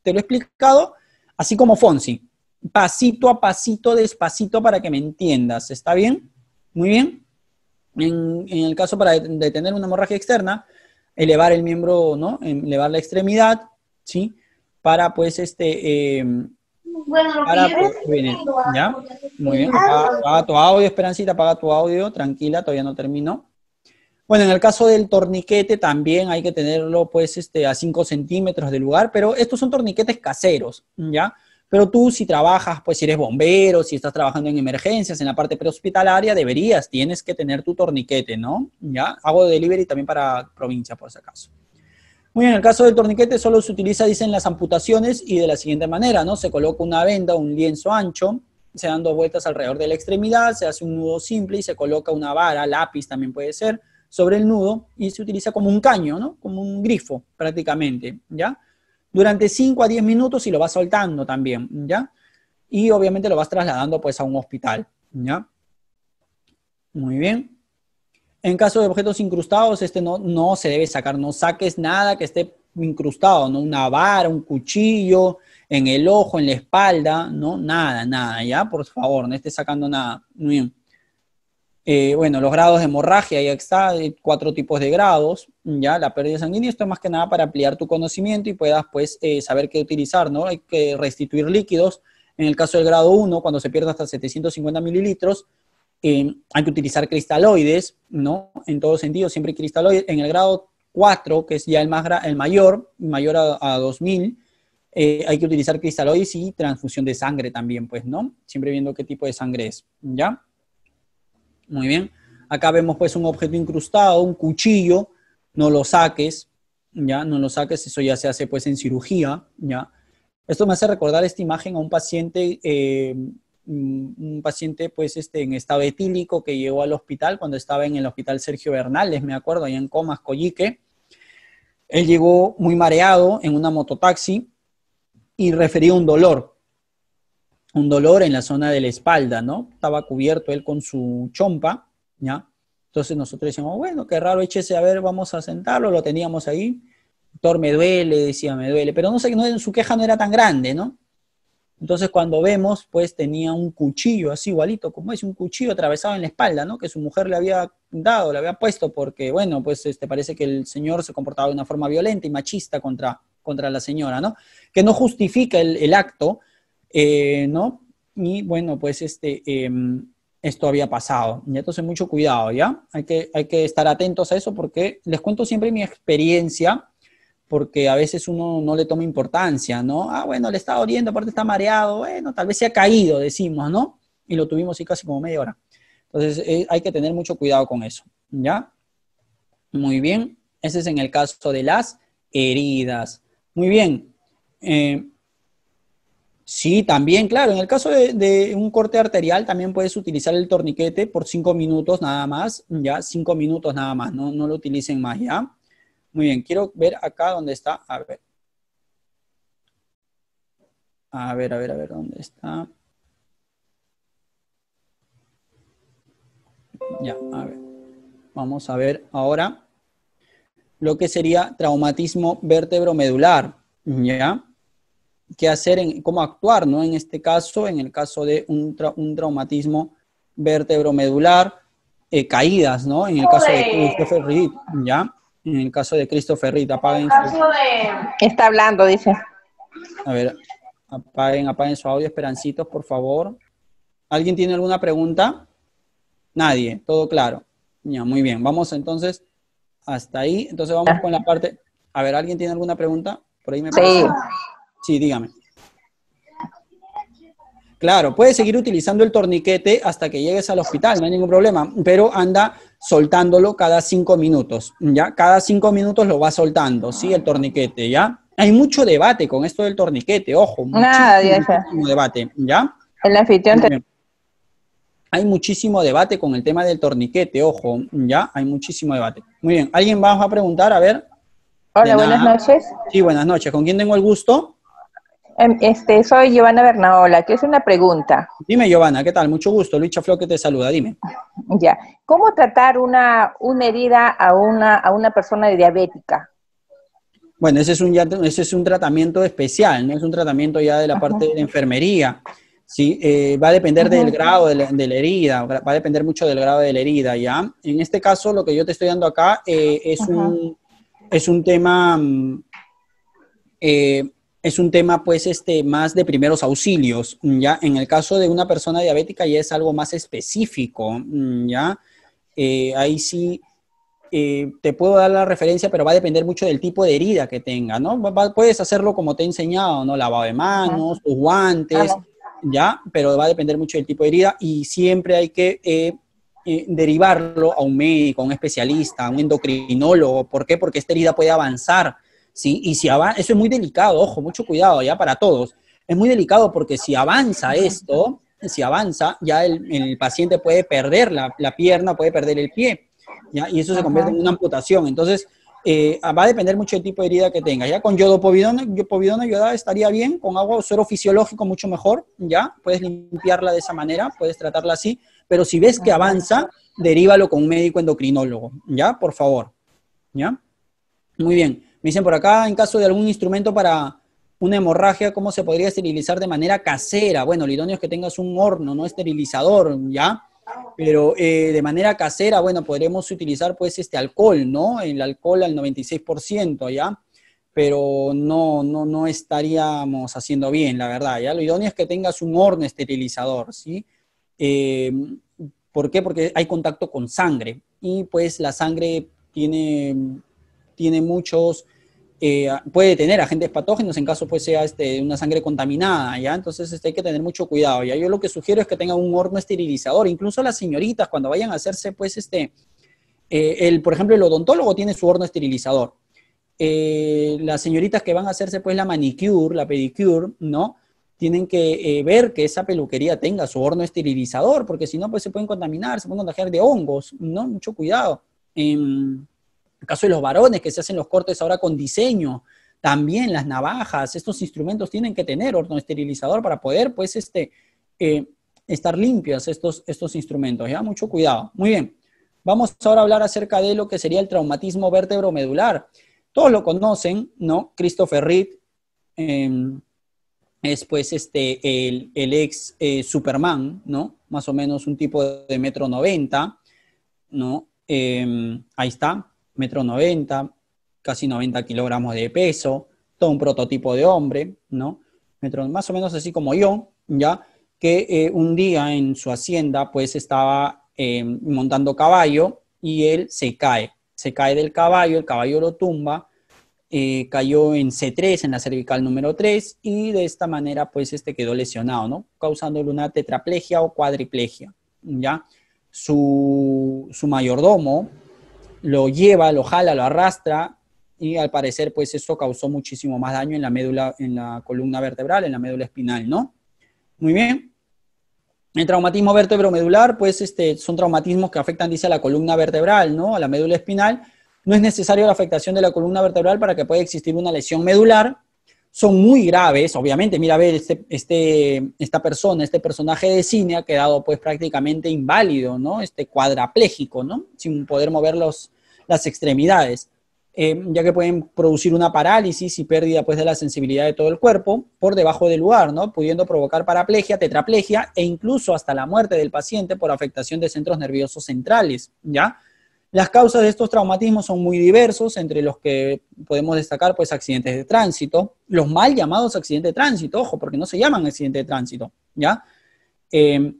te lo he explicado así como Fonsi, pasito a pasito, despacito para que me entiendas, ¿está bien? Muy bien. En, el caso para detener una hemorragia externa, elevar el miembro, ¿no? Elevar la extremidad, ¿sí? Para, pues, este... Eh, para, ¿ya? Muy bien. Apaga, tu audio, Esperancita, apaga tu audio, tranquila, todavía no termino. Bueno, en el caso del torniquete también hay que tenerlo, pues, este, a 5 centímetros del lugar, pero estos son torniquetes caseros, ¿ya? Pero tú si trabajas, pues si eres bombero, si estás trabajando en emergencias, en la parte prehospitalaria, deberías, tienes que tener tu torniquete, ¿no? Ya, hago delivery también para provincia, por si acaso. Muy bien, en el caso del torniquete solo se utiliza, dicen, las amputaciones y de la siguiente manera, ¿no? Se coloca una venda, un lienzo ancho, se dan dos vueltas alrededor de la extremidad, se hace un nudo simple y se coloca una vara, lápiz también puede ser, sobre el nudo y se utiliza como un caño, ¿no? Como un grifo prácticamente, ¿ya? durante 5 a 10 minutos y lo vas soltando también, ¿ya? Y obviamente lo vas trasladando pues a un hospital, ¿ya? Muy bien. En caso de objetos incrustados, este no, no se debe sacar, no saques nada que esté incrustado, ¿no? Una vara, un cuchillo, en el ojo, en la espalda, ¿no? Nada, nada, ¿ya? Por favor, no estés sacando nada. Muy bien. Eh, bueno, los grados de hemorragia, ya está, cuatro tipos de grados, ya, la pérdida sanguínea, esto es más que nada para ampliar tu conocimiento y puedas, pues, eh, saber qué utilizar, ¿no? Hay que restituir líquidos, en el caso del grado 1, cuando se pierde hasta 750 mililitros, eh, hay que utilizar cristaloides, ¿no? En todo sentido, siempre cristaloides. En el grado 4, que es ya el, más, el mayor, mayor a, a 2000, eh, hay que utilizar cristaloides y transfusión de sangre también, pues, ¿no? Siempre viendo qué tipo de sangre es, ¿ya? Muy bien. Acá vemos pues un objeto incrustado, un cuchillo, no lo saques, ¿ya? No lo saques, eso ya se hace pues en cirugía, ¿ya? Esto me hace recordar esta imagen a un paciente, eh, un paciente pues este, en estado etílico que llegó al hospital cuando estaba en el hospital Sergio Bernales, me acuerdo, allá en Comas, Coyique. Él llegó muy mareado en una mototaxi y refería un dolor, un dolor en la zona de la espalda, ¿no? Estaba cubierto él con su chompa, ¿ya? Entonces nosotros decíamos, bueno, qué raro, échese a ver, vamos a sentarlo, lo teníamos ahí. Doctor, me duele, decía, me duele, pero no sé, no, su queja no era tan grande, ¿no? Entonces cuando vemos, pues tenía un cuchillo así igualito, como es un cuchillo atravesado en la espalda, ¿no? Que su mujer le había dado, le había puesto porque, bueno, pues este, parece que el señor se comportaba de una forma violenta y machista contra, contra la señora, ¿no? Que no justifica el, acto, eh, ¿no? Y bueno, pues este, eh, esto había pasado. Y entonces mucho cuidado, ¿ya? Hay que, hay que estar atentos a eso porque les cuento siempre mi experiencia porque a veces uno no le toma importancia, ¿no? Ah, bueno, le está doliendo, aparte está mareado, bueno, tal vez se ha caído, decimos, ¿no? Y lo tuvimos así casi como media hora. Entonces eh, hay que tener mucho cuidado con eso, ¿ya? Muy bien, ese es en el caso de las heridas. Muy bien. Eh, sí, también, claro, en el caso de, de un corte arterial también puedes utilizar el torniquete por cinco minutos nada más, ya, cinco minutos nada más, no, no lo utilicen más, ¿ya? Muy bien, quiero ver acá dónde está. A ver. A ver, a ver, a ver, ¿dónde está? Ya, a ver. Vamos a ver ahora lo que sería traumatismo vértebro-medular, ¿ya? ¿Qué hacer, en, cómo actuar, ¿no? En este caso, en el caso de un, tra un traumatismo vértebro-medular, eh, caídas, ¿no? En el caso de Christopher Reed, ¿ya? En el caso de Christopher Reed, apaguen su... Está hablando, dice. A ver, apaguen, apaguen su audio, esperancitos, por favor. ¿Alguien tiene alguna pregunta? Nadie, todo claro. Ya, muy bien, vamos entonces hasta ahí. Entonces vamos con la parte... A ver, ¿alguien tiene alguna pregunta? Por ahí me Sí. Sí, dígame. Claro, puedes seguir utilizando el torniquete hasta que llegues al hospital, no hay ningún problema, pero anda soltándolo cada cinco minutos, ¿ya? Cada cinco minutos lo va soltando, ¿sí? El torniquete, ¿ya? Hay mucho debate con esto del torniquete, ojo, Nada, muchísimo, Diana. muchísimo debate, ¿ya? El anfitrión te-. Hay muchísimo debate con el tema del torniquete, ojo, ¿ya? Hay muchísimo debate. Muy bien, ¿alguien va a preguntar? A ver. Hola, buenas noches. Sí, buenas noches. ¿Con quién tengo el gusto? Em, Este, soy Giovanna Bernaola, que es una pregunta. Dime, Giovanna, ¿qué tal? Mucho gusto. Lucha Flo que te saluda, dime. Ya. ¿Cómo tratar una, una herida a una, a una persona diabética? Bueno, ese es un, ya- ese es un tratamiento especial, no es un tratamiento ya de la parte de la enfermería. ¿sí? Eh, va a depender del grado de la, de la herida, va a depender mucho del grado de la herida, ¿ya? En este caso, lo que yo te estoy dando acá eh, es, un, es un tema, mm, eh, es un tema, pues, este, más de primeros auxilios, ¿ya? En el caso de una persona diabética ya es algo más específico, ¿ya? Eh, ahí sí eh, te puedo dar la referencia, pero va a depender mucho del tipo de herida que tenga, ¿no? Va- puedes hacerlo como te he enseñado, ¿no? Lavado de manos, tus guantes, ¿ya? Pero va a depender mucho del tipo de herida y siempre hay que eh, derivarlo a un médico, a un especialista, a un endocrinólogo. ¿Por qué? Porque esta herida puede avanzar, ¿sí? Y si avanza, eso es muy delicado, ojo, mucho cuidado, ¿ya? Para todos. Es muy delicado porque si avanza esto, si avanza, ya el, el paciente puede perder la, la pierna, puede perder el pie. ¿ya? Y eso se convierte en una amputación. Entonces, eh, va a depender mucho del tipo de herida que tenga. Ya con yodopovidona, yodopovidona yodada estaría bien, con agua o suero fisiológico mucho mejor, ¿ya? Puedes limpiarla de esa manera, puedes tratarla así, pero si ves que avanza, derívalo con un médico endocrinólogo, ¿ya? Por favor, ¿ya? Muy bien. Dicen por acá, en caso de algún instrumento para una hemorragia, ¿cómo se podría esterilizar de manera casera? Bueno, lo idóneo es que tengas un horno, no esterilizador, ¿ya? Pero eh, de manera casera, bueno, podremos utilizar pues este alcohol, ¿no? El alcohol al 96%, ¿ya? Pero no, no, no estaríamos haciendo bien, la verdad, ¿ya? Lo idóneo es que tengas un horno esterilizador, ¿sí? Eh, ¿Por qué? Porque hay contacto con sangre y pues la sangre tiene tiene muchos, eh, puede tener agentes patógenos en caso pues sea este, una sangre contaminada, ¿ya? Entonces este, hay que tener mucho cuidado, ¿ya? Yo lo que sugiero es que tengan un horno esterilizador, incluso las señoritas cuando vayan a hacerse pues este, eh, el, por ejemplo, el odontólogo tiene su horno esterilizador. Eh, las señoritas que van a hacerse pues la manicure, la pedicure, ¿no? Tienen que ver que esa peluquería tenga su horno esterilizador, porque si no pues se pueden contaminar, se pueden contagiar de hongos, ¿no? Mucho cuidado. El caso de los varones que se hacen los cortes ahora con diseño, también las navajas, estos instrumentos tienen que tener horno esterilizador para poder, pues, este, eh, estar limpios estos, estos instrumentos, ¿ya? Mucho cuidado. Muy bien. Vamos ahora a hablar acerca de lo que sería el traumatismo vértebro-medular. Todos lo conocen, ¿no? Christopher Reed em, es, pues, este, el, ex eh, Superman, ¿no? Más o menos un tipo de metro noventa, ¿no? Em, ahí está, metro 90, casi 90 kilogramos de peso, todo un prototipo de hombre, ¿no? Metro, más o menos así como yo, ¿ya? Que eh, un día en su hacienda, pues estaba eh, montando caballo y él se cae, se cae del caballo, el caballo lo tumba, eh, cayó en C3, en la cervical número 3, y de esta manera, pues, este quedó lesionado, ¿no? Causándole una tetraplegia o cuadriplegia, ¿ya? Su, su mayordomo, lo lleva, lo jala, lo arrastra y al parecer pues eso causó muchísimo más daño en la médula, en la columna vertebral, en la médula espinal, ¿no? Muy bien. El traumatismo vertebromedular, pues este, son traumatismos que afectan, dice, a la columna vertebral, ¿no? A la médula espinal. No es necesario la afectación de la columna vertebral para que pueda existir una lesión medular. Son muy graves, obviamente. Mira, a ver, este, este, esta persona, este personaje de cine ha quedado pues prácticamente inválido, ¿no? Este cuadraplégico, ¿no? Sin poder mover los, las extremidades, eh, ya que pueden producir una parálisis y pérdida pues, de la sensibilidad de todo el cuerpo por debajo del lugar, ¿no? pudiendo provocar paraplegia, tetraplegia e incluso hasta la muerte del paciente por afectación de centros nerviosos centrales. ¿ya? Las causas de estos traumatismos son muy diversos, entre los que podemos destacar pues accidentes de tránsito, los mal llamados accidentes de tránsito, ojo, porque no se llaman accidentes de tránsito, ¿ya? Eh,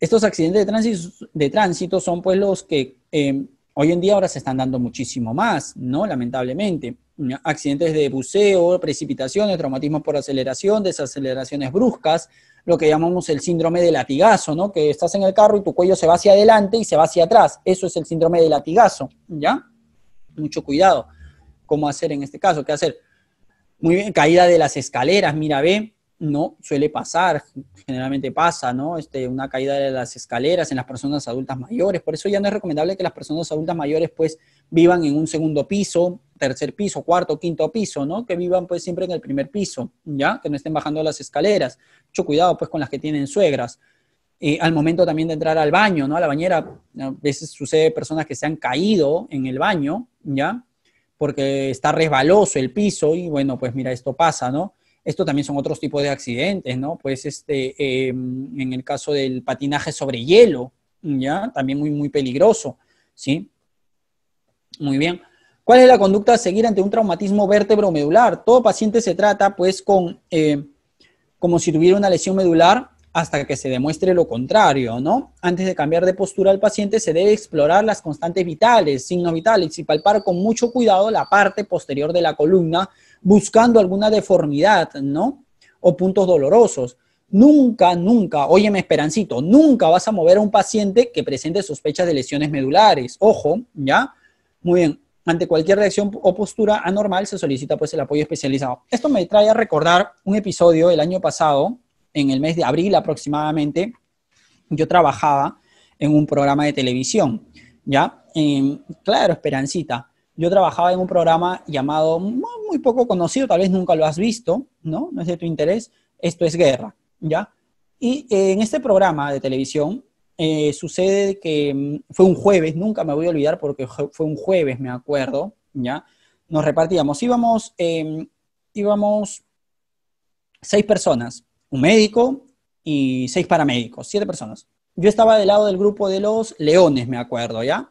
estos accidentes de tránsito, de son pues los que eh, Hoy en día ahora se están dando muchísimo más, ¿no? Lamentablemente. Accidentes de buceo, precipitaciones, traumatismos por aceleración, desaceleraciones bruscas, lo que llamamos el síndrome de latigazo, ¿no? Que estás en el carro y tu cuello se va hacia adelante y se va hacia atrás. Eso es el síndrome de latigazo, ¿ya? Mucho cuidado. ¿Cómo hacer en este caso? ¿Qué hacer? Muy bien, caída de las escaleras, mira, ve, no suele pasar, generalmente pasa, ¿no? Este, una caída de las escaleras en las personas adultas mayores, por eso ya no es recomendable que las personas adultas mayores pues vivan en un segundo piso, tercer piso, cuarto, quinto piso, ¿no? Que vivan pues siempre en el primer piso, ¿ya? Que no estén bajando las escaleras. Mucho cuidado pues con las que tienen suegras. Eh, al momento también de entrar al baño, ¿no? A la bañera, a veces sucede personas que se han caído en el baño, ¿ya? Porque está resbaloso el piso y bueno, pues mira, esto pasa, ¿no? Esto también son otros tipos de accidentes, ¿no? Pues este, em, en el caso del patinaje sobre hielo, ¿ya? También muy, muy peligroso, ¿sí? Muy bien. ¿Cuál es la conducta a seguir ante un traumatismo vértebro-medular? Todo paciente se trata, pues, con, eh, como si tuviera una lesión medular hasta que se demuestre lo contrario, ¿no? Antes de cambiar de postura al paciente se debe explorar las constantes vitales, signos vitales y palpar con mucho cuidado la parte posterior de la columna buscando alguna deformidad, ¿no? O puntos dolorosos. Nunca, nunca, óyeme Esperancito, nunca vas a mover a un paciente que presente sospechas de lesiones medulares. Ojo, ¿ya? Muy bien. Ante cualquier reacción o postura anormal se solicita pues el apoyo especializado. Esto me trae a recordar un episodio el año pasado, en el mes de abril aproximadamente, yo trabajaba en un programa de televisión, ¿ya? claro, Esperancita yo trabajaba en un programa llamado, muy poco conocido, tal vez nunca lo has visto, ¿no? No es de tu interés, esto es guerra, ¿ya? Y eh, en este programa de televisión eh, sucede que mm, fue un jueves, nunca me voy a olvidar porque fue un jueves, me acuerdo, ¿ya? Nos repartíamos, íbamos, em, íbamos seis personas, un médico y seis paramédicos, siete personas. Yo estaba del lado del grupo de los leones, me acuerdo, ¿ya?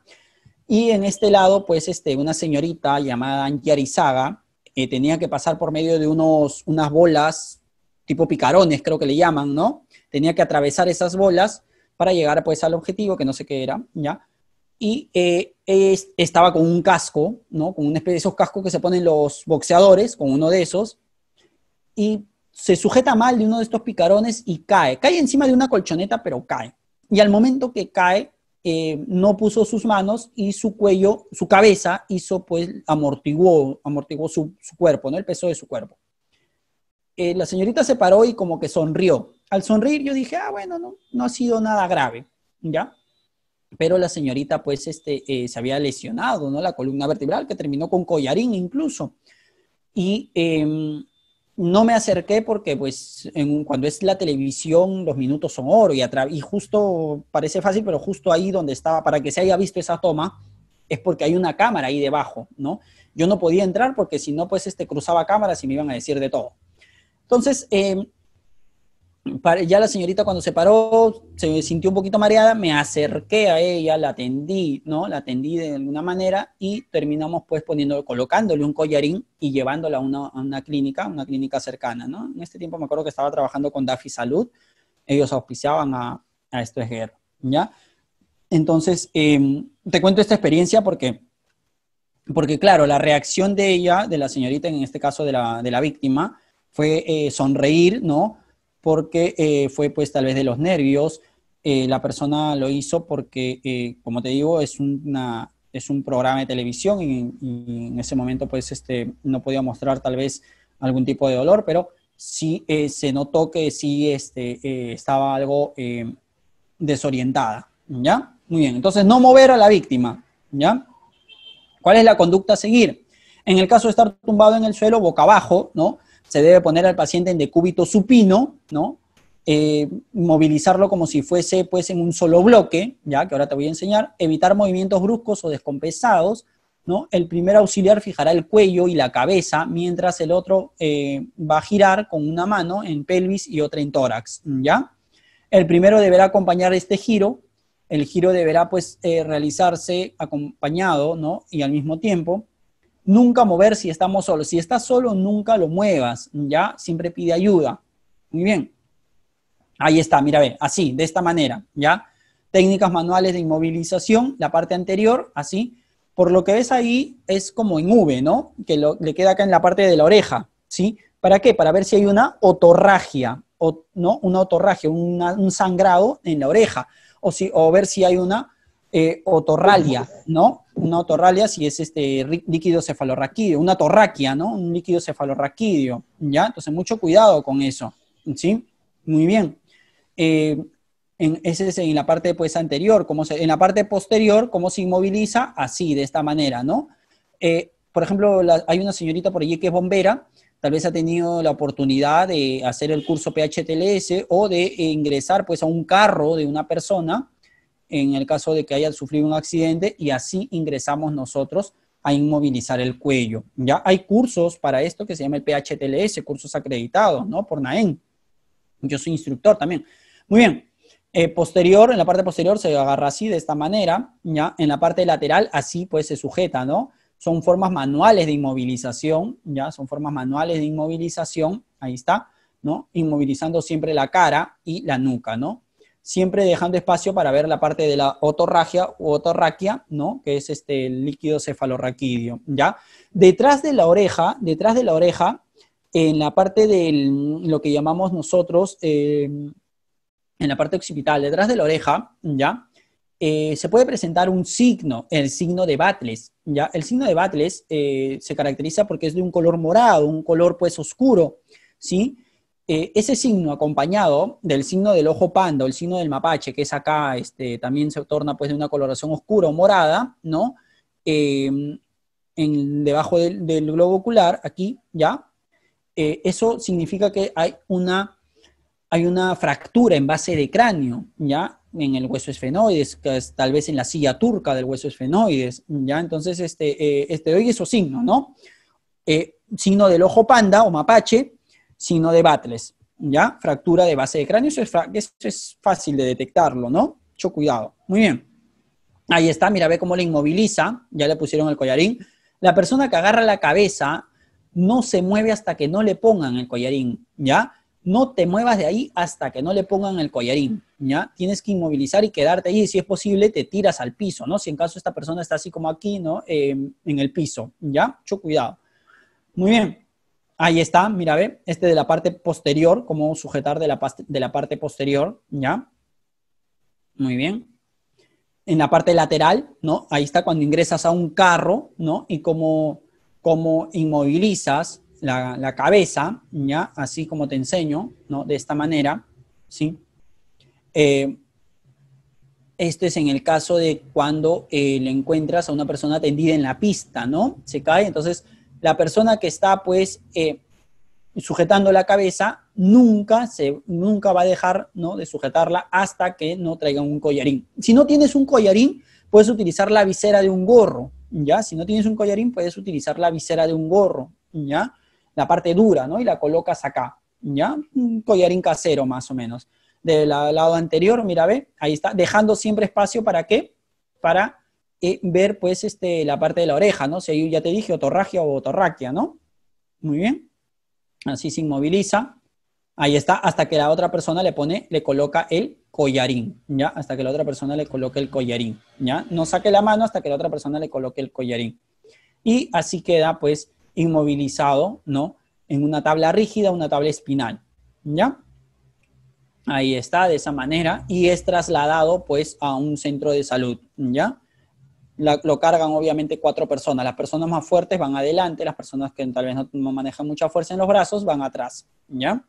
Y en este lado, pues, este, una señorita llamada Anquiarizaga eh, tenía que pasar por medio de unos, unas bolas tipo picarones, creo que le llaman, ¿no? Tenía que atravesar esas bolas para llegar, pues, al objetivo, que no sé qué era, ¿ya? y eh, es- estaba con un casco, ¿no? Con una especie de esos cascos que se ponen los boxeadores, con uno de esos, y se sujeta mal de uno de estos picarones y cae. Cae encima de una colchoneta, pero cae. Y al momento que cae, eh, no puso sus manos y su cuello, su cabeza hizo, pues, amortiguó, amortiguó su, cuerpo, ¿no? El peso de su cuerpo. Eh, la señorita se paró y como que sonrió. Al sonreír yo dije, ah, bueno, no, no ha sido nada grave, ¿ya? Pero la señorita, pues, este, eh, se había lesionado, ¿no? La columna vertebral, que terminó con collarín incluso. Y em, no me acerqué porque, pues, en- cuando es la televisión, los minutos son oro y, y justo, parece fácil, pero justo ahí donde estaba, para que se haya visto esa toma, es porque hay una cámara ahí debajo, ¿no? Yo no podía entrar porque si no, pues, este, cruzaba cámaras y me iban a decir de todo. Entonces, para- ya la señorita cuando se paró se sintió un poquito mareada, me acerqué a ella, la atendí, ¿no? La atendí de alguna manera y terminamos pues poniendo, colocándole un collarín y llevándola a una, a una clínica, una clínica cercana, ¿no? En este tiempo me acuerdo que estaba trabajando con Dafi Salud, ellos auspiciaban a, a esto es guerra, ¿ya? Entonces, em, te cuento esta experiencia porque, porque, claro, la reacción de ella, de la señorita, en este caso de la, de la víctima, fue eh, sonreír, ¿no? Porque eh, fue pues tal vez de los nervios. Eh, la persona lo hizo porque, eh, como te digo, es, una, es un programa de televisión y, y en ese momento pues este, no podía mostrar tal vez algún tipo de dolor, pero sí se notó que sí este, estaba algo desorientada, ¿ya? Muy bien, entonces no mover a la víctima, ¿ya? ¿Cuál es la conducta a seguir? En el caso de estar tumbado en el suelo, boca abajo, ¿no? Se debe poner al paciente en decúbito supino, ¿no? Eh, movilizarlo como si fuese pues en un solo bloque, ya que ahora te voy a enseñar, evitar movimientos bruscos o descompensados, ¿no? El primer auxiliar fijará el cuello y la cabeza, mientras el otro eh, va a girar con una mano en pelvis y otra en tórax, ¿ya? El primero deberá acompañar este giro, el giro deberá pues eh, realizarse acompañado, ¿no? Y al mismo tiempo, nunca mover si estamos solos. Si estás solo, nunca lo muevas, ¿ya? Siempre pide ayuda. Muy bien. Ahí está, mira, ve, así, de esta manera, ¿ya? Técnicas manuales de inmovilización, la parte anterior, así. Por lo que ves ahí, es como en V, ¿no? Que lo- le queda acá en la parte de la oreja, ¿sí? ¿Para qué? Para ver si hay una otorragia, o, ¿no? Una otorragia, un sangrado en la oreja, o, si, o ver si hay una eh, otorralia, ¿no? Una otorralia si es este líquido cefalorraquídeo, una torraquia, ¿no? Un líquido cefalorraquídeo, ¿ya? Entonces, mucho cuidado con eso, ¿sí? Muy bien. Eh, en, ese es en la parte pues anterior, como se, en la parte posterior, cómo se inmoviliza, así, de esta manera, ¿no? Eh, por ejemplo, hay una señorita por allí que es bombera, tal vez ha tenido la oportunidad de hacer el curso PHTLS o de ingresar pues a un carro de una persona, en el caso de que haya sufrido un accidente, y así ingresamos nosotros a inmovilizar el cuello. Ya hay cursos para esto que se llama el PHTLS, cursos acreditados, ¿no? Por NAEN. Yo soy instructor también. Muy bien. Eh, posterior, en la parte posterior se agarra así, de esta manera, ¿ya? En la parte lateral, así pues se sujeta, ¿no? Son formas manuales de inmovilización, ¿ya? Son formas manuales de inmovilización, ahí está, ¿no? Inmovilizando siempre la cara y la nuca, ¿no? Siempre dejando espacio para ver la parte de la otorragia u otorraquia, ¿no? Que es este líquido cefalorraquídeo, ¿ya? Detrás de la oreja, detrás de la oreja, en la parte de lo que llamamos nosotros, eh, en la parte occipital, detrás de la oreja, ¿ya? Eh, se puede presentar un signo, el signo de Battles, ¿ya? El signo de Battles eh, se caracteriza porque es de un color morado, un color pues oscuro, ¿sí? Ese signo acompañado del signo del ojo panda el signo del mapache, que es acá, este, también se torna pues de una coloración oscura o morada, ¿no? En, debajo del globo ocular, aquí, ¿ya? Eh, eso significa que hay una, hay una fractura en base de cráneo, ¿ya? En el hueso esfenoides, que es tal vez en la silla turca del hueso esfenoides, ¿ya? Entonces, este, eh, este doy esos ¿no? Eh, signo del ojo panda o mapache, signo de Battles, ¿ya? Fractura de base de cráneo, eso es, eso es fácil de detectarlo, ¿no? Mucho cuidado. Muy bien. Ahí está, mira, ve cómo le inmoviliza, ya le pusieron el collarín. La persona que agarra la cabeza no se mueve hasta que no le pongan el collarín, ¿ya? no te muevas de ahí hasta que no le pongan el collarín, ¿ya? Tienes que inmovilizar y quedarte ahí, si es posible, te tiras al piso, ¿no? Si en caso esta persona está así como aquí, ¿no? Eh, en el piso, ¿ya? Mucho cuidado. Muy bien. Ahí está, mira, ve, este de la parte posterior, cómo sujetar de la, de la parte posterior, ¿ya? Muy bien. En la parte lateral, ¿no? Ahí está cuando ingresas a un carro, ¿no? Y cómo, cómo inmovilizas la, cabeza, ¿ya? Así como te enseño, ¿no? De esta manera, ¿sí? Eh, es en el caso de cuando eh, le encuentras a una persona tendida en la pista, ¿no? Se cae, entonces la persona que está, pues, eh, sujetando la cabeza, nunca, se, nunca va a dejar ¿no? de sujetarla hasta que no traiga un collarín. Si no tienes un collarín, puedes utilizar la visera de un gorro, ¿ya? Si no tienes un collarín, puedes utilizar la visera de un gorro, ¿ya? La parte dura, ¿no? Y la colocas acá, ¿ya? Un collarín casero, más o menos. Del la- lado anterior, mira, ve, ahí está, dejando siempre espacio para qué? Para eh, ver, pues, este, la parte de la oreja, ¿no? Si ahí ya te dije, otorragia o otorraquia, ¿no? Muy bien. Así se inmoviliza. Ahí está, hasta que la otra persona le pone, le coloca el collarín, ¿ya? Hasta que la otra persona le coloque el collarín, ¿ya? No saque la mano hasta que la otra persona le coloque el collarín. Y así queda, pues, inmovilizado, ¿no? En una tabla rígida, una tabla espinal, ¿ya? Ahí está, de esa manera, y es trasladado, pues, a un centro de salud, ¿ya? Lo cargan obviamente cuatro personas. Las personas más fuertes van adelante, las personas que tal vez no, no manejan mucha fuerza en los brazos van atrás, ¿ya?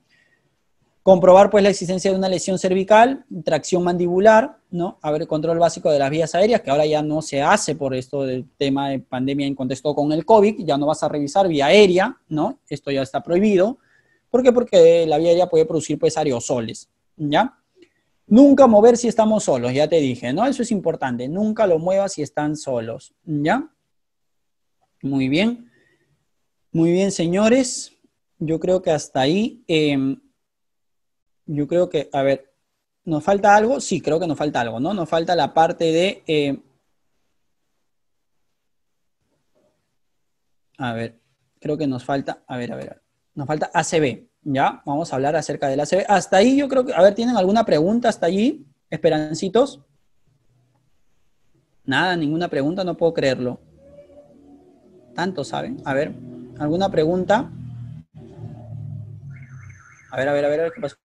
Comprobar pues la existencia de una lesión cervical, tracción mandibular, ¿no? A ver, control básico de las vías aéreas, que ahora ya no se hace por esto del tema de pandemia en contexto con el COVID, ya no vas a revisar vía aérea, ¿no? Esto ya está prohibido. ¿Por qué? Porque la vía aérea puede producir pues aerosoles, ¿ya? Nunca mover si estamos solos, ya te dije, ¿no? Eso es importante, nunca lo muevas si están solos, ¿ya? Muy bien. Muy bien, señores. Yo creo que hasta ahí, eh, yo creo que, a ver, ¿nos falta algo? Sí, creo que nos falta algo, ¿no? Nos falta la parte de, eh, a ver, creo que nos falta, a ver, a ver, nos falta ACB, ¿ya? Vamos a hablar acerca del ACB. Hasta ahí yo creo que, a ver, ¿tienen alguna pregunta hasta allí? Esperancitos. Nada, ninguna pregunta, no puedo creerlo. Tanto saben. A ver, ¿alguna pregunta? A ver, a ver, a ver, ¿qué pasó?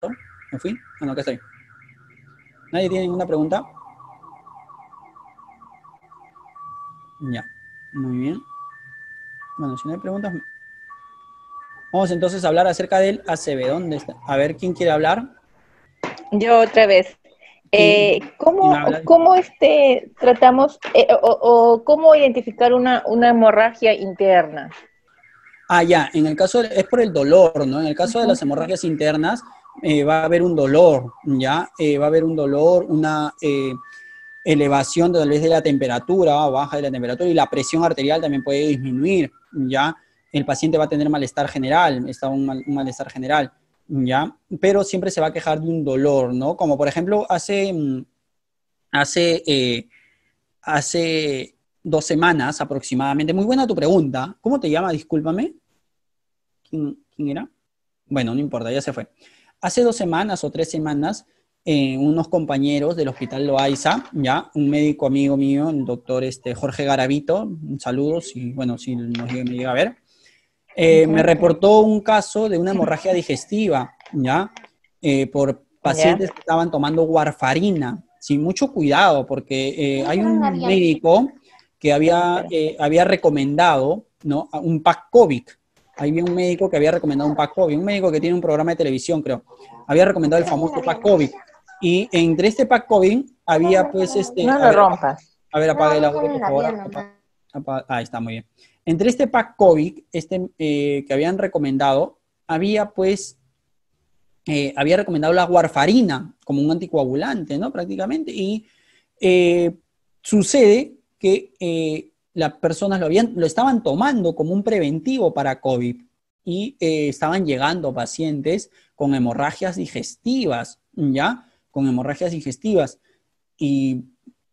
¿Me fui? Ah, no, acá estoy. ¿Nadie tiene ninguna pregunta? Ya, muy bien. Bueno, si no hay preguntas, vamos entonces a hablar acerca del ACB. ¿Dónde está? A ver, ¿quién quiere hablar? Yo otra vez. Eh, ¿Cómo, cómo este, tratamos eh, o, o cómo identificar una, una hemorragia interna? Ah, ya, en el caso, de- es por el dolor, ¿no? En el caso de las hemorragias internas, eh, va a haber un dolor, ¿ya? Eh, va a haber un dolor, una eh, elevación tal vez de la temperatura, baja de la temperatura, y la presión arterial también puede disminuir, ¿ya? El paciente va a tener malestar general, está un, un malestar general, ¿ya? Pero siempre se va a quejar de un dolor, ¿no? Como por ejemplo, hace, mm, hace, hace dos semanas aproximadamente. Muy buena tu pregunta. ¿Cómo te llamas? Discúlpame. ¿Quién, quién era? Bueno, no importa, ya se fue. Hace dos semanas o tres semanas, eh, unos compañeros del Hospital Loaiza, ya, un médico amigo mío, el doctor este, Jorge Garavito, un saludo, si, bueno, si nos llega, me llega a ver, eh, me reportó un caso de una hemorragia digestiva, ya, eh, por pacientes que estaban tomando warfarina. Sí, mucho cuidado, porque hay un médico que había, había recomendado ¿no? un pack COVID. Había un médico que había recomendado un pack COVID, un médico que tiene un programa de televisión, creo. Había recomendado el famoso pack COVID. Y entre este pack COVID había pues este... No a lo ver, rompas. A ver, apague el audio, por favor. Ahí está, muy bien. Entre este pack COVID, este eh, que habían recomendado, había pues, eh, había recomendado la warfarina como un anticoagulante, ¿no? Prácticamente. Y eh, sucede que eh, las personas lo, habían, lo estaban tomando como un preventivo para COVID y eh, estaban llegando pacientes con hemorragias digestivas, ¿ya? Con hemorragias digestivas. Y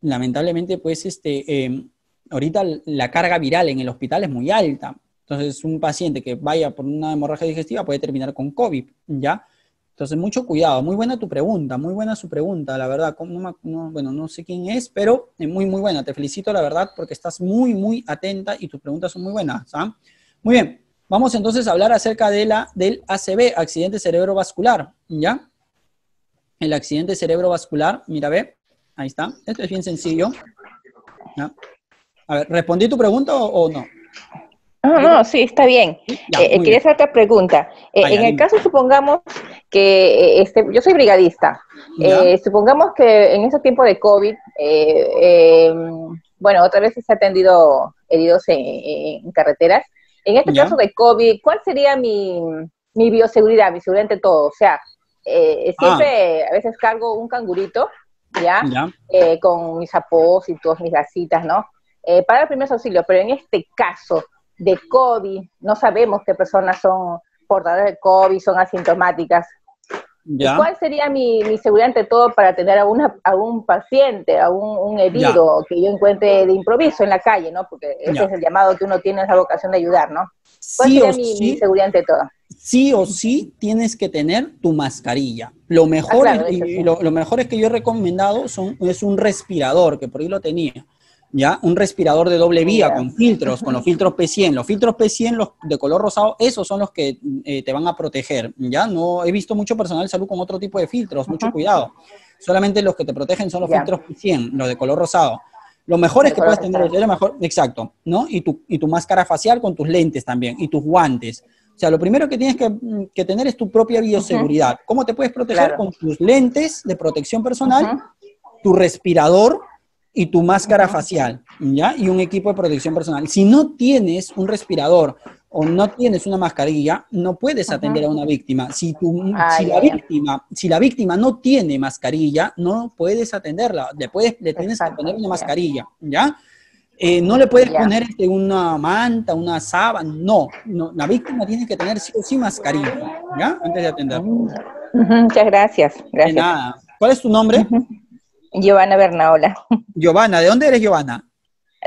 lamentablemente, pues, este, eh, ahorita la carga viral en el hospital es muy alta. Entonces, un paciente que vaya por una hemorragia digestiva puede terminar con COVID, ¿ya? Entonces, mucho cuidado. Muy buena tu pregunta, muy buena su pregunta, la verdad. ¿Cómo no bueno, no sé quién es, pero muy, muy buena. Te felicito, la verdad, porque estás muy, muy atenta y tus preguntas son muy buenas. ¿ah? Muy bien. Vamos entonces a hablar acerca de la, del ACV, accidente cerebrovascular, ¿ya? El accidente cerebrovascular, mira, ve, ahí está. Esto es bien sencillo. A ver, ¿respondí tu pregunta o no? No, no, sí, está bien. Ya, Eh, eh, quería hacer otra pregunta. Eh, en el caso, supongamos que eh, este, yo soy brigadista. Eh, supongamos que en ese tiempo de COVID, eh, bueno, otra vez se ha atendido heridos en, en carreteras. En este Ya. caso de COVID, ¿cuál sería mi, mi bioseguridad, mi seguridad ante todo? O sea, eh, siempre a veces cargo un cangurito, ¿ya? Ya. Con mis apósitos, mis gasitas, ¿no? Para el primer auxilio, pero en este caso de COVID, no sabemos qué personas son portadoras de COVID, son asintomáticas. Ya. ¿Cuál sería mi, mi seguridad ante todo para atender a, una, a un paciente, a un, un herido que yo encuentre de improviso en la calle, ¿no? Porque ese Ya. es el llamado que uno tiene, esa vocación de ayudar, ¿no? ¿Cuál Sí sería o mi, sí. mi seguridad ante todo? sí o sí tienes que tener tu mascarilla. Lo mejor, Ah, claro, es- eso y sí. lo, lo mejor es que yo he recomendado son, es un respirador, que por ahí lo tenía. ¿Ya? Un respirador de doble vía con filtros, con los filtros P100. Los filtros P100, los de color rosado, esos son los que eh, te van a proteger. ¿Ya? No he visto mucho personal de salud con otro tipo de filtros, mucho cuidado. Solamente los que te protegen son los filtros P100, los de color rosado. Lo mejor es que puedas tener, es lo mejor, exacto, ¿no? Y tu, y tu máscara facial con tus lentes también, y tus guantes. O sea, lo primero que tienes que, que tener es tu propia bioseguridad. ¿Cómo te puedes proteger? Claro. Con tus lentes de protección personal, tu respirador y tu máscara facial, ¿ya? Y un equipo de protección personal. Si no tienes un respirador o no tienes una mascarilla, no puedes atender a una víctima. Si, tu, si, la víctima, si la víctima no tiene mascarilla, no puedes atenderla. Le, puedes, le tienes que poner una mascarilla, ¿ya? Eh, no le puedes poner este, una manta, una sábana, no, no. La víctima tiene que tener sí o sí mascarilla, ¿ya? Antes de atender. Ujú, Muchas gracias. De Gracias. nada. ¿Cuál es tu nombre? Giovanna Bernaola, Giovanna. ¿De dónde eres, Giovanna?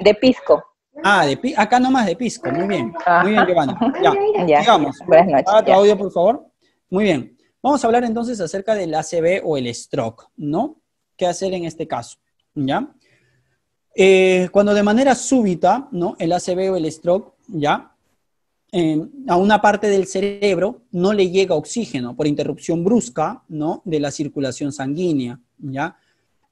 de Pisco. Ah, de acá nomás de Pisco, muy bien. Muy bien. Giovanna. Ya, Ya. Buenas noches, Apaga tu ya. audio, por favor. Muy bien. Vamos a hablar entonces acerca del ACV o el stroke, ¿no? ¿Qué hacer en este caso? ¿Ya? Eh, cuando de manera súbita, ¿no? El ACV o el stroke, ¿ya? Eh, a una parte del cerebro no le llega oxígeno por interrupción brusca, ¿no? De la circulación sanguínea, ¿ya?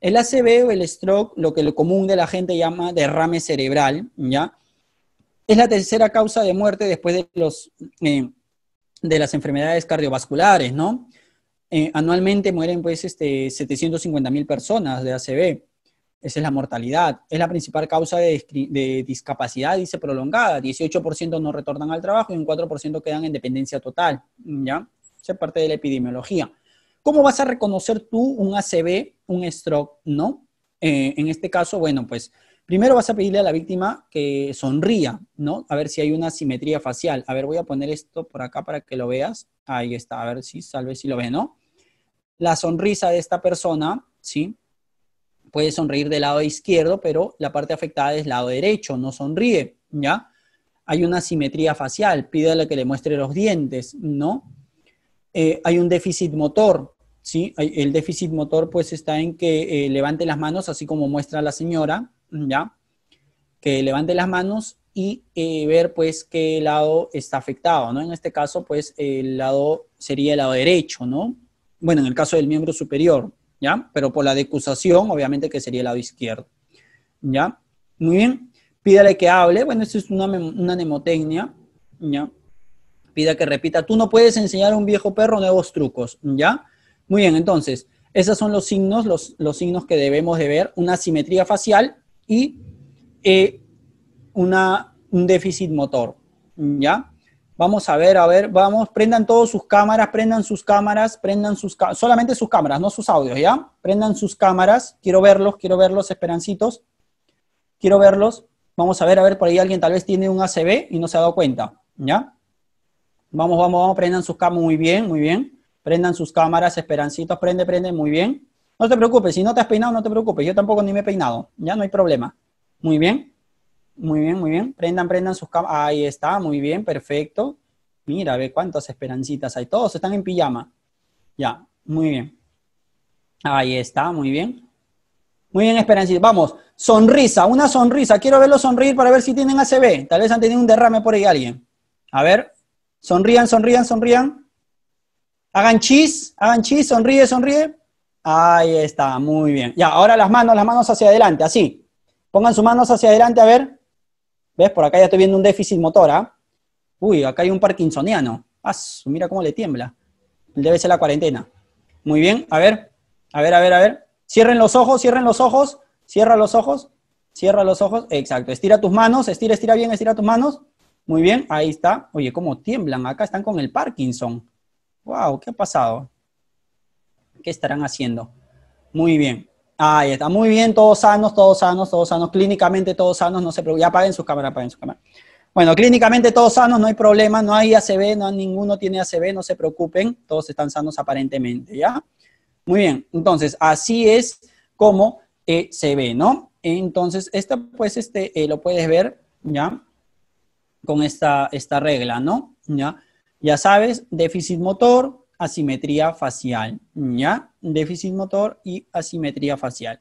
El ACV o el stroke, lo que lo común de la gente llama derrame cerebral, ¿ya? Es la tercera causa de muerte después de, los, eh, de las enfermedades cardiovasculares, ¿no? Eh, anualmente mueren pues este, 750 mil personas de ACV. Esa es la mortalidad. Es la principal causa de, discapacidad, dice prolongada. 18% no retornan al trabajo y un 4% quedan en dependencia total, ¿ya? Esa es parte de la epidemiología. ¿Cómo vas a reconocer tú un ACV, un stroke, no? Eh, en este caso, bueno, pues primero vas a pedirle a la víctima que sonría, ¿no? A ver si hay una simetría facial. A ver, voy a poner esto por acá para que lo veas. Ahí está, a ver si, tal vez si lo ve, ¿no? La sonrisa de esta persona, ¿sí? Puede sonreír del lado izquierdo, pero la parte afectada es lado derecho, no sonríe, ¿ya? Hay una simetría facial, pídale que le muestre los dientes, ¿no? Eh, hay un déficit motor, ¿sí? El déficit motor pues está en que eh, levante las manos, así como muestra la señora, ¿ya? Que levante las manos y eh, ver pues qué lado está afectado, ¿no? En este caso pues el lado sería el lado derecho, ¿no? Bueno, en el caso del miembro superior, ¿ya? Pero por la decusación, obviamente que sería el lado izquierdo, ¿ya? Muy bien. Pídale que hable, bueno, esto es una, una mnemotecnia, ¿ya? Pida que repita, tú no puedes enseñar a un viejo perro nuevos trucos, ¿ya? Muy bien, entonces, esos son los signos, los, los signos que debemos de ver, una simetría facial y eh, una, un déficit motor, ¿ya? Vamos a ver, a ver, vamos, prendan todos sus cámaras, prendan sus cámaras, prendan sus cámaras, solamente sus cámaras, no sus audios, ¿ya? Prendan sus cámaras, quiero verlos, quiero verlos, esperancitos, quiero verlos. Vamos a ver, a ver, por ahí alguien tal vez tiene un ACB y no se ha dado cuenta, ¿ya? Vamos, vamos, vamos, prendan sus cámaras, muy bien, muy bien. Prendan sus cámaras, esperancitos, prende, prende, muy bien. No te preocupes, si no te has peinado, no te preocupes, yo tampoco ni me he peinado, ya no hay problema. Muy bien, muy bien, muy bien. Prendan, prendan sus cámaras, ahí está, muy bien, perfecto. Mira, ve cuántas esperancitas hay, todos están en pijama. Ya, muy bien. Ahí está, muy bien. Muy bien, Esperancita. Vamos, sonrisa, una sonrisa. Quiero verlo sonreír para ver si tienen ACB. Tal vez han tenido un derrame por ahí alguien. A ver, sonrían, sonrían, sonrían. Hagan chis, hagan chis, sonríe, sonríe. Ahí está, muy bien. Ya, ahora las manos, las manos hacia adelante, así. Pongan sus manos hacia adelante, a ver. ¿Ves? Por acá ya estoy viendo un déficit motor, ¿ah? Uy, acá hay un parkinsoniano. Mira cómo le tiembla. Debe ser la cuarentena. Muy bien, a ver, a ver, a ver, a ver. Cierren los ojos, cierren los ojos, cierra los ojos, cierra los ojos. Exacto, estira tus manos, estira, estira bien, estira tus manos. Muy bien, ahí está. Oye, cómo tiemblan, acá están con el Parkinson. Wow, ¿qué ha pasado? ¿Qué estarán haciendo? Muy bien. Ahí está, muy bien, todos sanos, todos sanos, todos sanos, clínicamente todos sanos, no se preocupen, ya apaguen sus cámaras, apaguen sus cámaras. Bueno, clínicamente todos sanos, no hay problema, no hay ACV, no, ninguno tiene ACV, no se preocupen, todos están sanos aparentemente, ¿ya? Muy bien, entonces, así es como se ve, ¿no? Entonces, esto, pues, este, eh, lo puedes ver, ¿ya? Con esta, esta regla, ¿no? ¿Ya? Ya sabes, déficit motor, asimetría facial, ¿ya? Déficit motor y asimetría facial.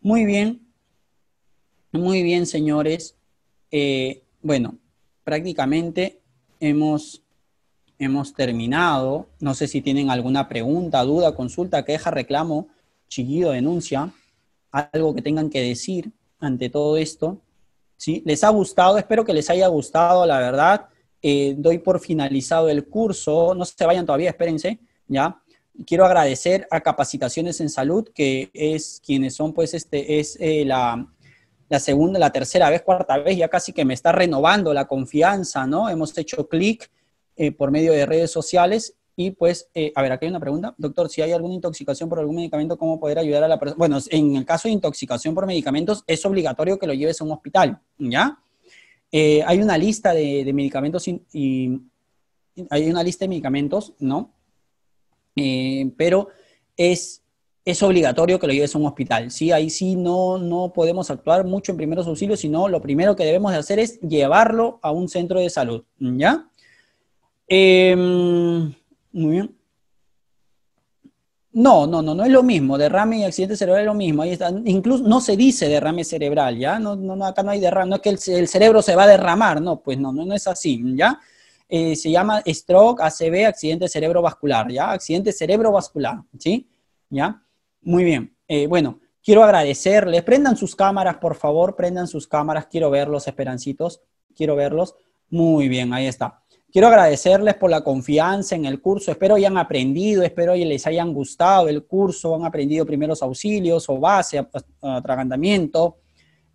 Muy bien, muy bien, señores. Eh, bueno, prácticamente hemos, hemos terminado. No sé si tienen alguna pregunta, duda, consulta, queja, reclamo, chillido, denuncia, algo que tengan que decir ante todo esto. ¿Sí? ¿Les ha gustado? Espero que les haya gustado, la verdad. Eh, doy por finalizado el curso. No se vayan todavía, espérense, ¿ya? Quiero agradecer a Capacitaciones en Salud, que es quienes son, pues, este, es eh, la, la segunda, la tercera vez, cuarta vez, ya casi que me está renovando la confianza, ¿no? Hemos hecho clic eh, por medio de redes sociales y pues, eh, a ver, aquí hay una pregunta. Doctor, si hay alguna intoxicación por algún medicamento, ¿cómo poder ayudar a la persona? Bueno, en el caso de intoxicación por medicamentos, es obligatorio que lo lleves a un hospital, ¿ya? Eh, hay una lista de, medicamentos y, hay una lista de medicamentos, ¿no? pero es es obligatorio que lo lleves a un hospital. ¿sí? Ahí sí no, no podemos actuar mucho en primeros auxilios, sino lo primero que debemos de hacer es llevarlo a un centro de salud. ¿Ya? Em, muy bien. No, no, no, no es lo mismo. Derrame y accidente cerebral es lo mismo. Ahí está. Incluso no se dice derrame cerebral, ¿ya? No, no, acá no hay derrame, no es que el, cerebro se va a derramar, no, pues no, no, es así, ¿ya? Eh, se llama stroke, ACV, accidente cerebrovascular, ¿ya? Accidente cerebrovascular, ¿sí? ¿Ya? Muy bien. Eh, bueno, quiero agradecerles. Prendan sus cámaras, por favor, prendan sus cámaras. Quiero verlos, esperancitos. Quiero verlos. Muy bien, ahí está. Quiero agradecerles por la confianza en el curso. Espero hayan aprendido, espero que les hayan gustado el curso, han aprendido primeros auxilios o base, atragantamiento.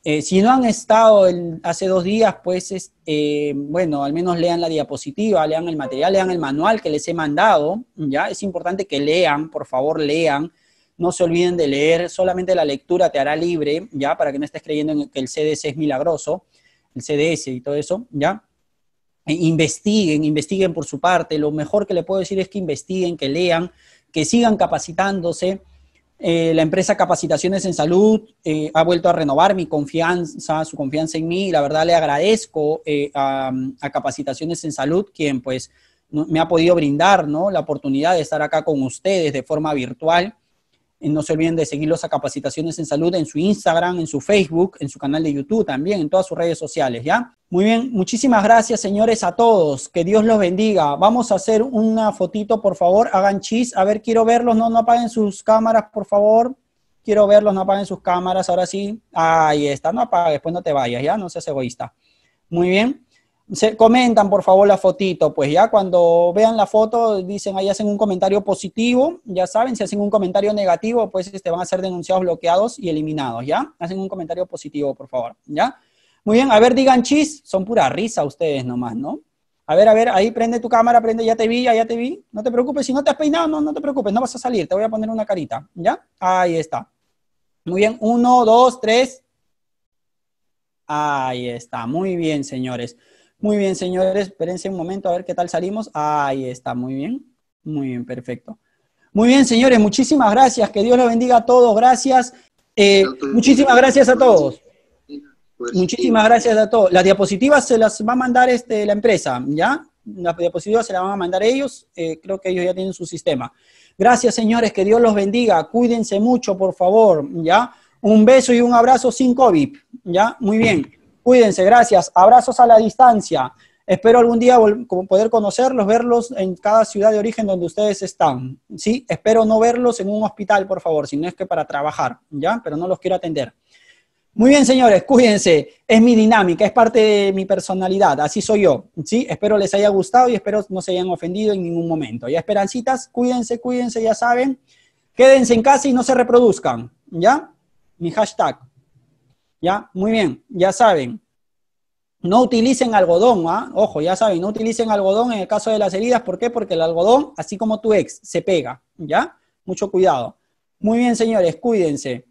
Eh, si no han estado hace dos días, pues, eh, bueno, al menos lean la diapositiva, lean el material, lean el manual que les he mandado. Ya es importante que lean, por favor, lean no se olviden de leer, solamente la lectura te hará libre, ¿ya? Para que no estés creyendo en que el CDS es milagroso, el CDS y todo eso, ¿ya? E investiguen, investiguen por su parte. Lo mejor que le puedo decir es que investiguen, que lean, que sigan capacitándose. Eh, la empresa Capacitaciones en Salud eh, ha vuelto a renovar mi confianza, su confianza en mí. La verdad le agradezco eh, a, a, Capacitaciones en Salud, quien pues me ha podido brindar ¿no? la oportunidad de estar acá con ustedes de forma virtual. No se olviden de seguirlos a Capacitaciones en Salud en su Instagram, en su Facebook, en su canal de YouTube también, en todas sus redes sociales, ¿ya? Muy bien, muchísimas gracias, señores, a todos. Que Dios los bendiga. Vamos a hacer una fotito, por favor. Hagan chis. A ver, quiero verlos. No, no apaguen sus cámaras, por favor. Quiero verlos, no apaguen sus cámaras. Ahora sí. Ahí está. No apagues, después no te vayas, ¿ya? No seas egoísta. Muy bien comentan por favor la fotito, pues ya cuando vean la foto dicen ahí hacen un comentario positivo, ya saben, si hacen un comentario negativo, pues este, van a ser denunciados, bloqueados y eliminados, ¿ya? Hacen un comentario positivo, por favor, ¿ya? Muy bien, a ver, digan chis, son pura risa ustedes nomás, ¿no? A ver, a ver, ahí prende tu cámara, prende, ya te vi, ya, ya te vi. No te preocupes, si no te has peinado, no, no te preocupes, no vas a salir, te voy a poner una carita, ¿ya? Ahí está. Muy bien, uno, dos, tres. Ahí está, muy bien, señores. Muy bien, señores, espérense un momento a ver qué tal salimos. Ahí está, muy bien. Muy bien, perfecto. Muy bien, señores, muchísimas gracias. Que Dios los bendiga a todos. Gracias. Eh, muchísimas gracias a todos. Muchísimas gracias a todos. Las diapositivas se las va a mandar este, la empresa, ¿ya? la diapositiva se la van a mandar ellos, eh, creo que ellos ya tienen su sistema. Gracias, señores, que Dios los bendiga, cuídense mucho, por favor, ¿ya? Un beso y un abrazo sin COVID, ¿ya? Muy bien, cuídense, gracias, abrazos a la distancia. Espero algún día poder conocerlos, verlos en cada ciudad de origen donde ustedes están, ¿sí? Espero no verlos en un hospital, por favor, si no es que para trabajar, ¿ya? Pero no los quiero atender. Muy bien, señores, cuídense. Es mi dinámica, es parte de mi personalidad, así soy yo. ¿sí? Espero les haya gustado y espero no se hayan ofendido en ningún momento. Ya, esperancitas, cuídense, cuídense, ya saben. Quédense en casa y no se reproduzcan. ¿Ya? Mi hashtag. ¿Ya? Muy bien, ya saben. No utilicen algodón, ¿ah? Ojo, ya saben, no utilicen algodón en el caso de las heridas. ¿Por qué? Porque el algodón, así como tu ex, se pega. ¿Ya? Mucho cuidado. Muy bien, señores, cuídense.